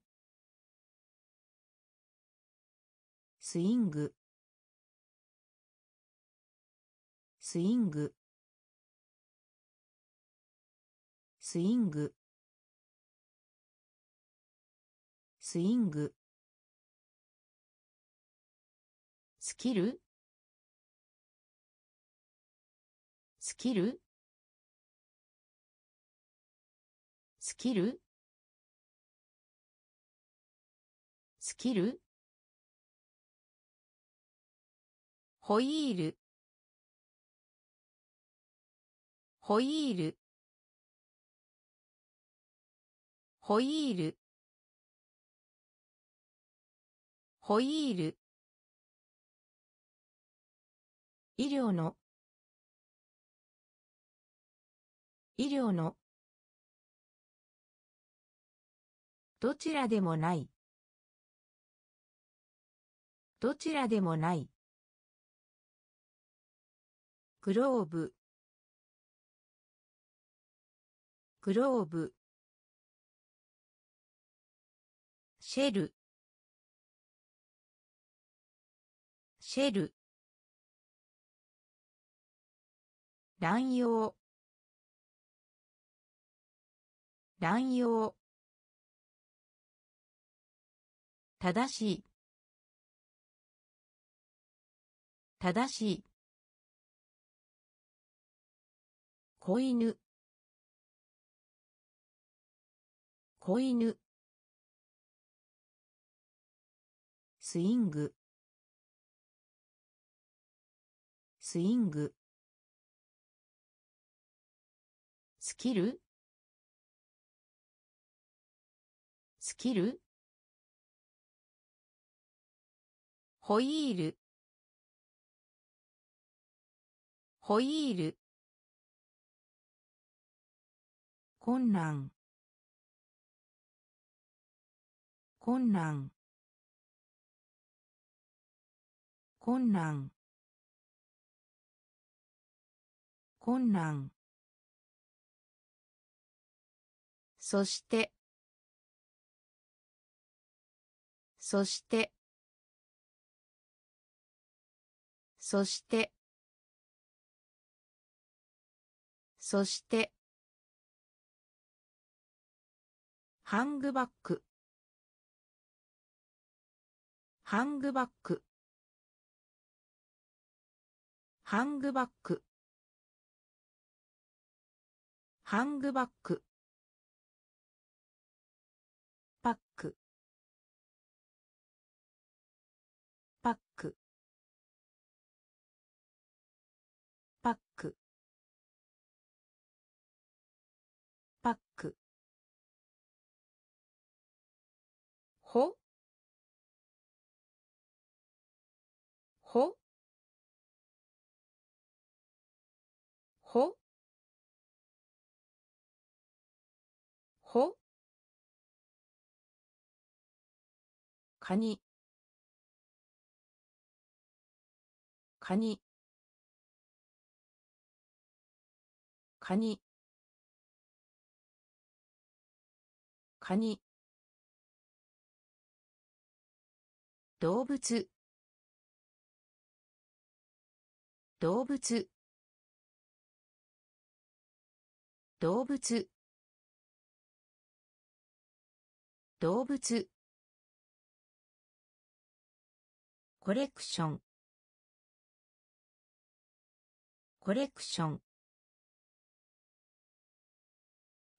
スイング。スイング。スイング。スイング。スキル？スキル？スキル？スキル？ホイール。ホイール。ホイール。ホイール。医療の。医療の。どちらでもない。どちらでもない。グローブ。グローブ。シェル。シェル。乱用。乱用。正しい。正しい。子犬。子犬。スイング。スイング。スキル？スキル？ホイール。ホイール。困難。困難。困難。困難。そして。そして。そして。そして。ハングバック。ハングバック。ハングバック。ハングバック。パック。パック。パック。パック。ほ？ほ？ほ？ほ？カニ。カニ。カニ。カニ。動物。動物。動物。動物。コレクション。コレクション。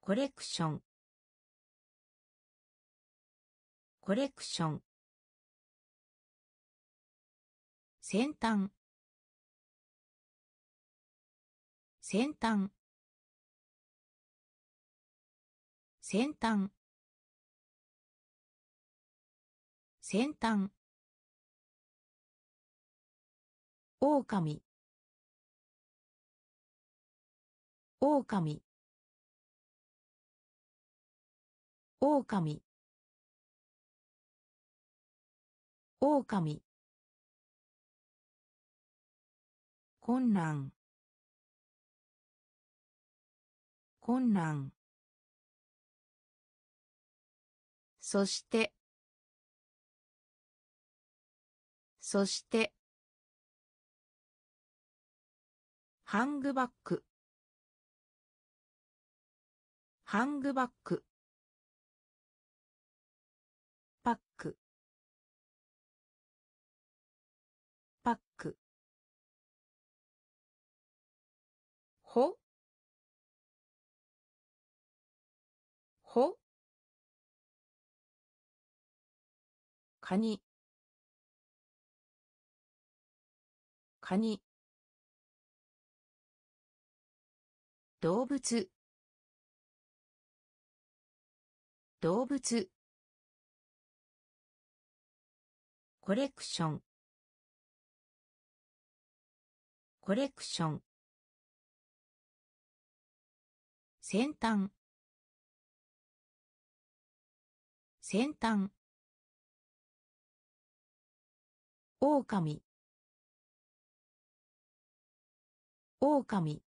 コレクション。コレクション。先端。先端。先端。先端。狼。狼。狼。狼。困難困難そしてそしてハングバック。ハングバック。パック。パック。ほ？ほ？カニカニ動物。動物。コレクション。コレクション。先端。先端。狼。狼。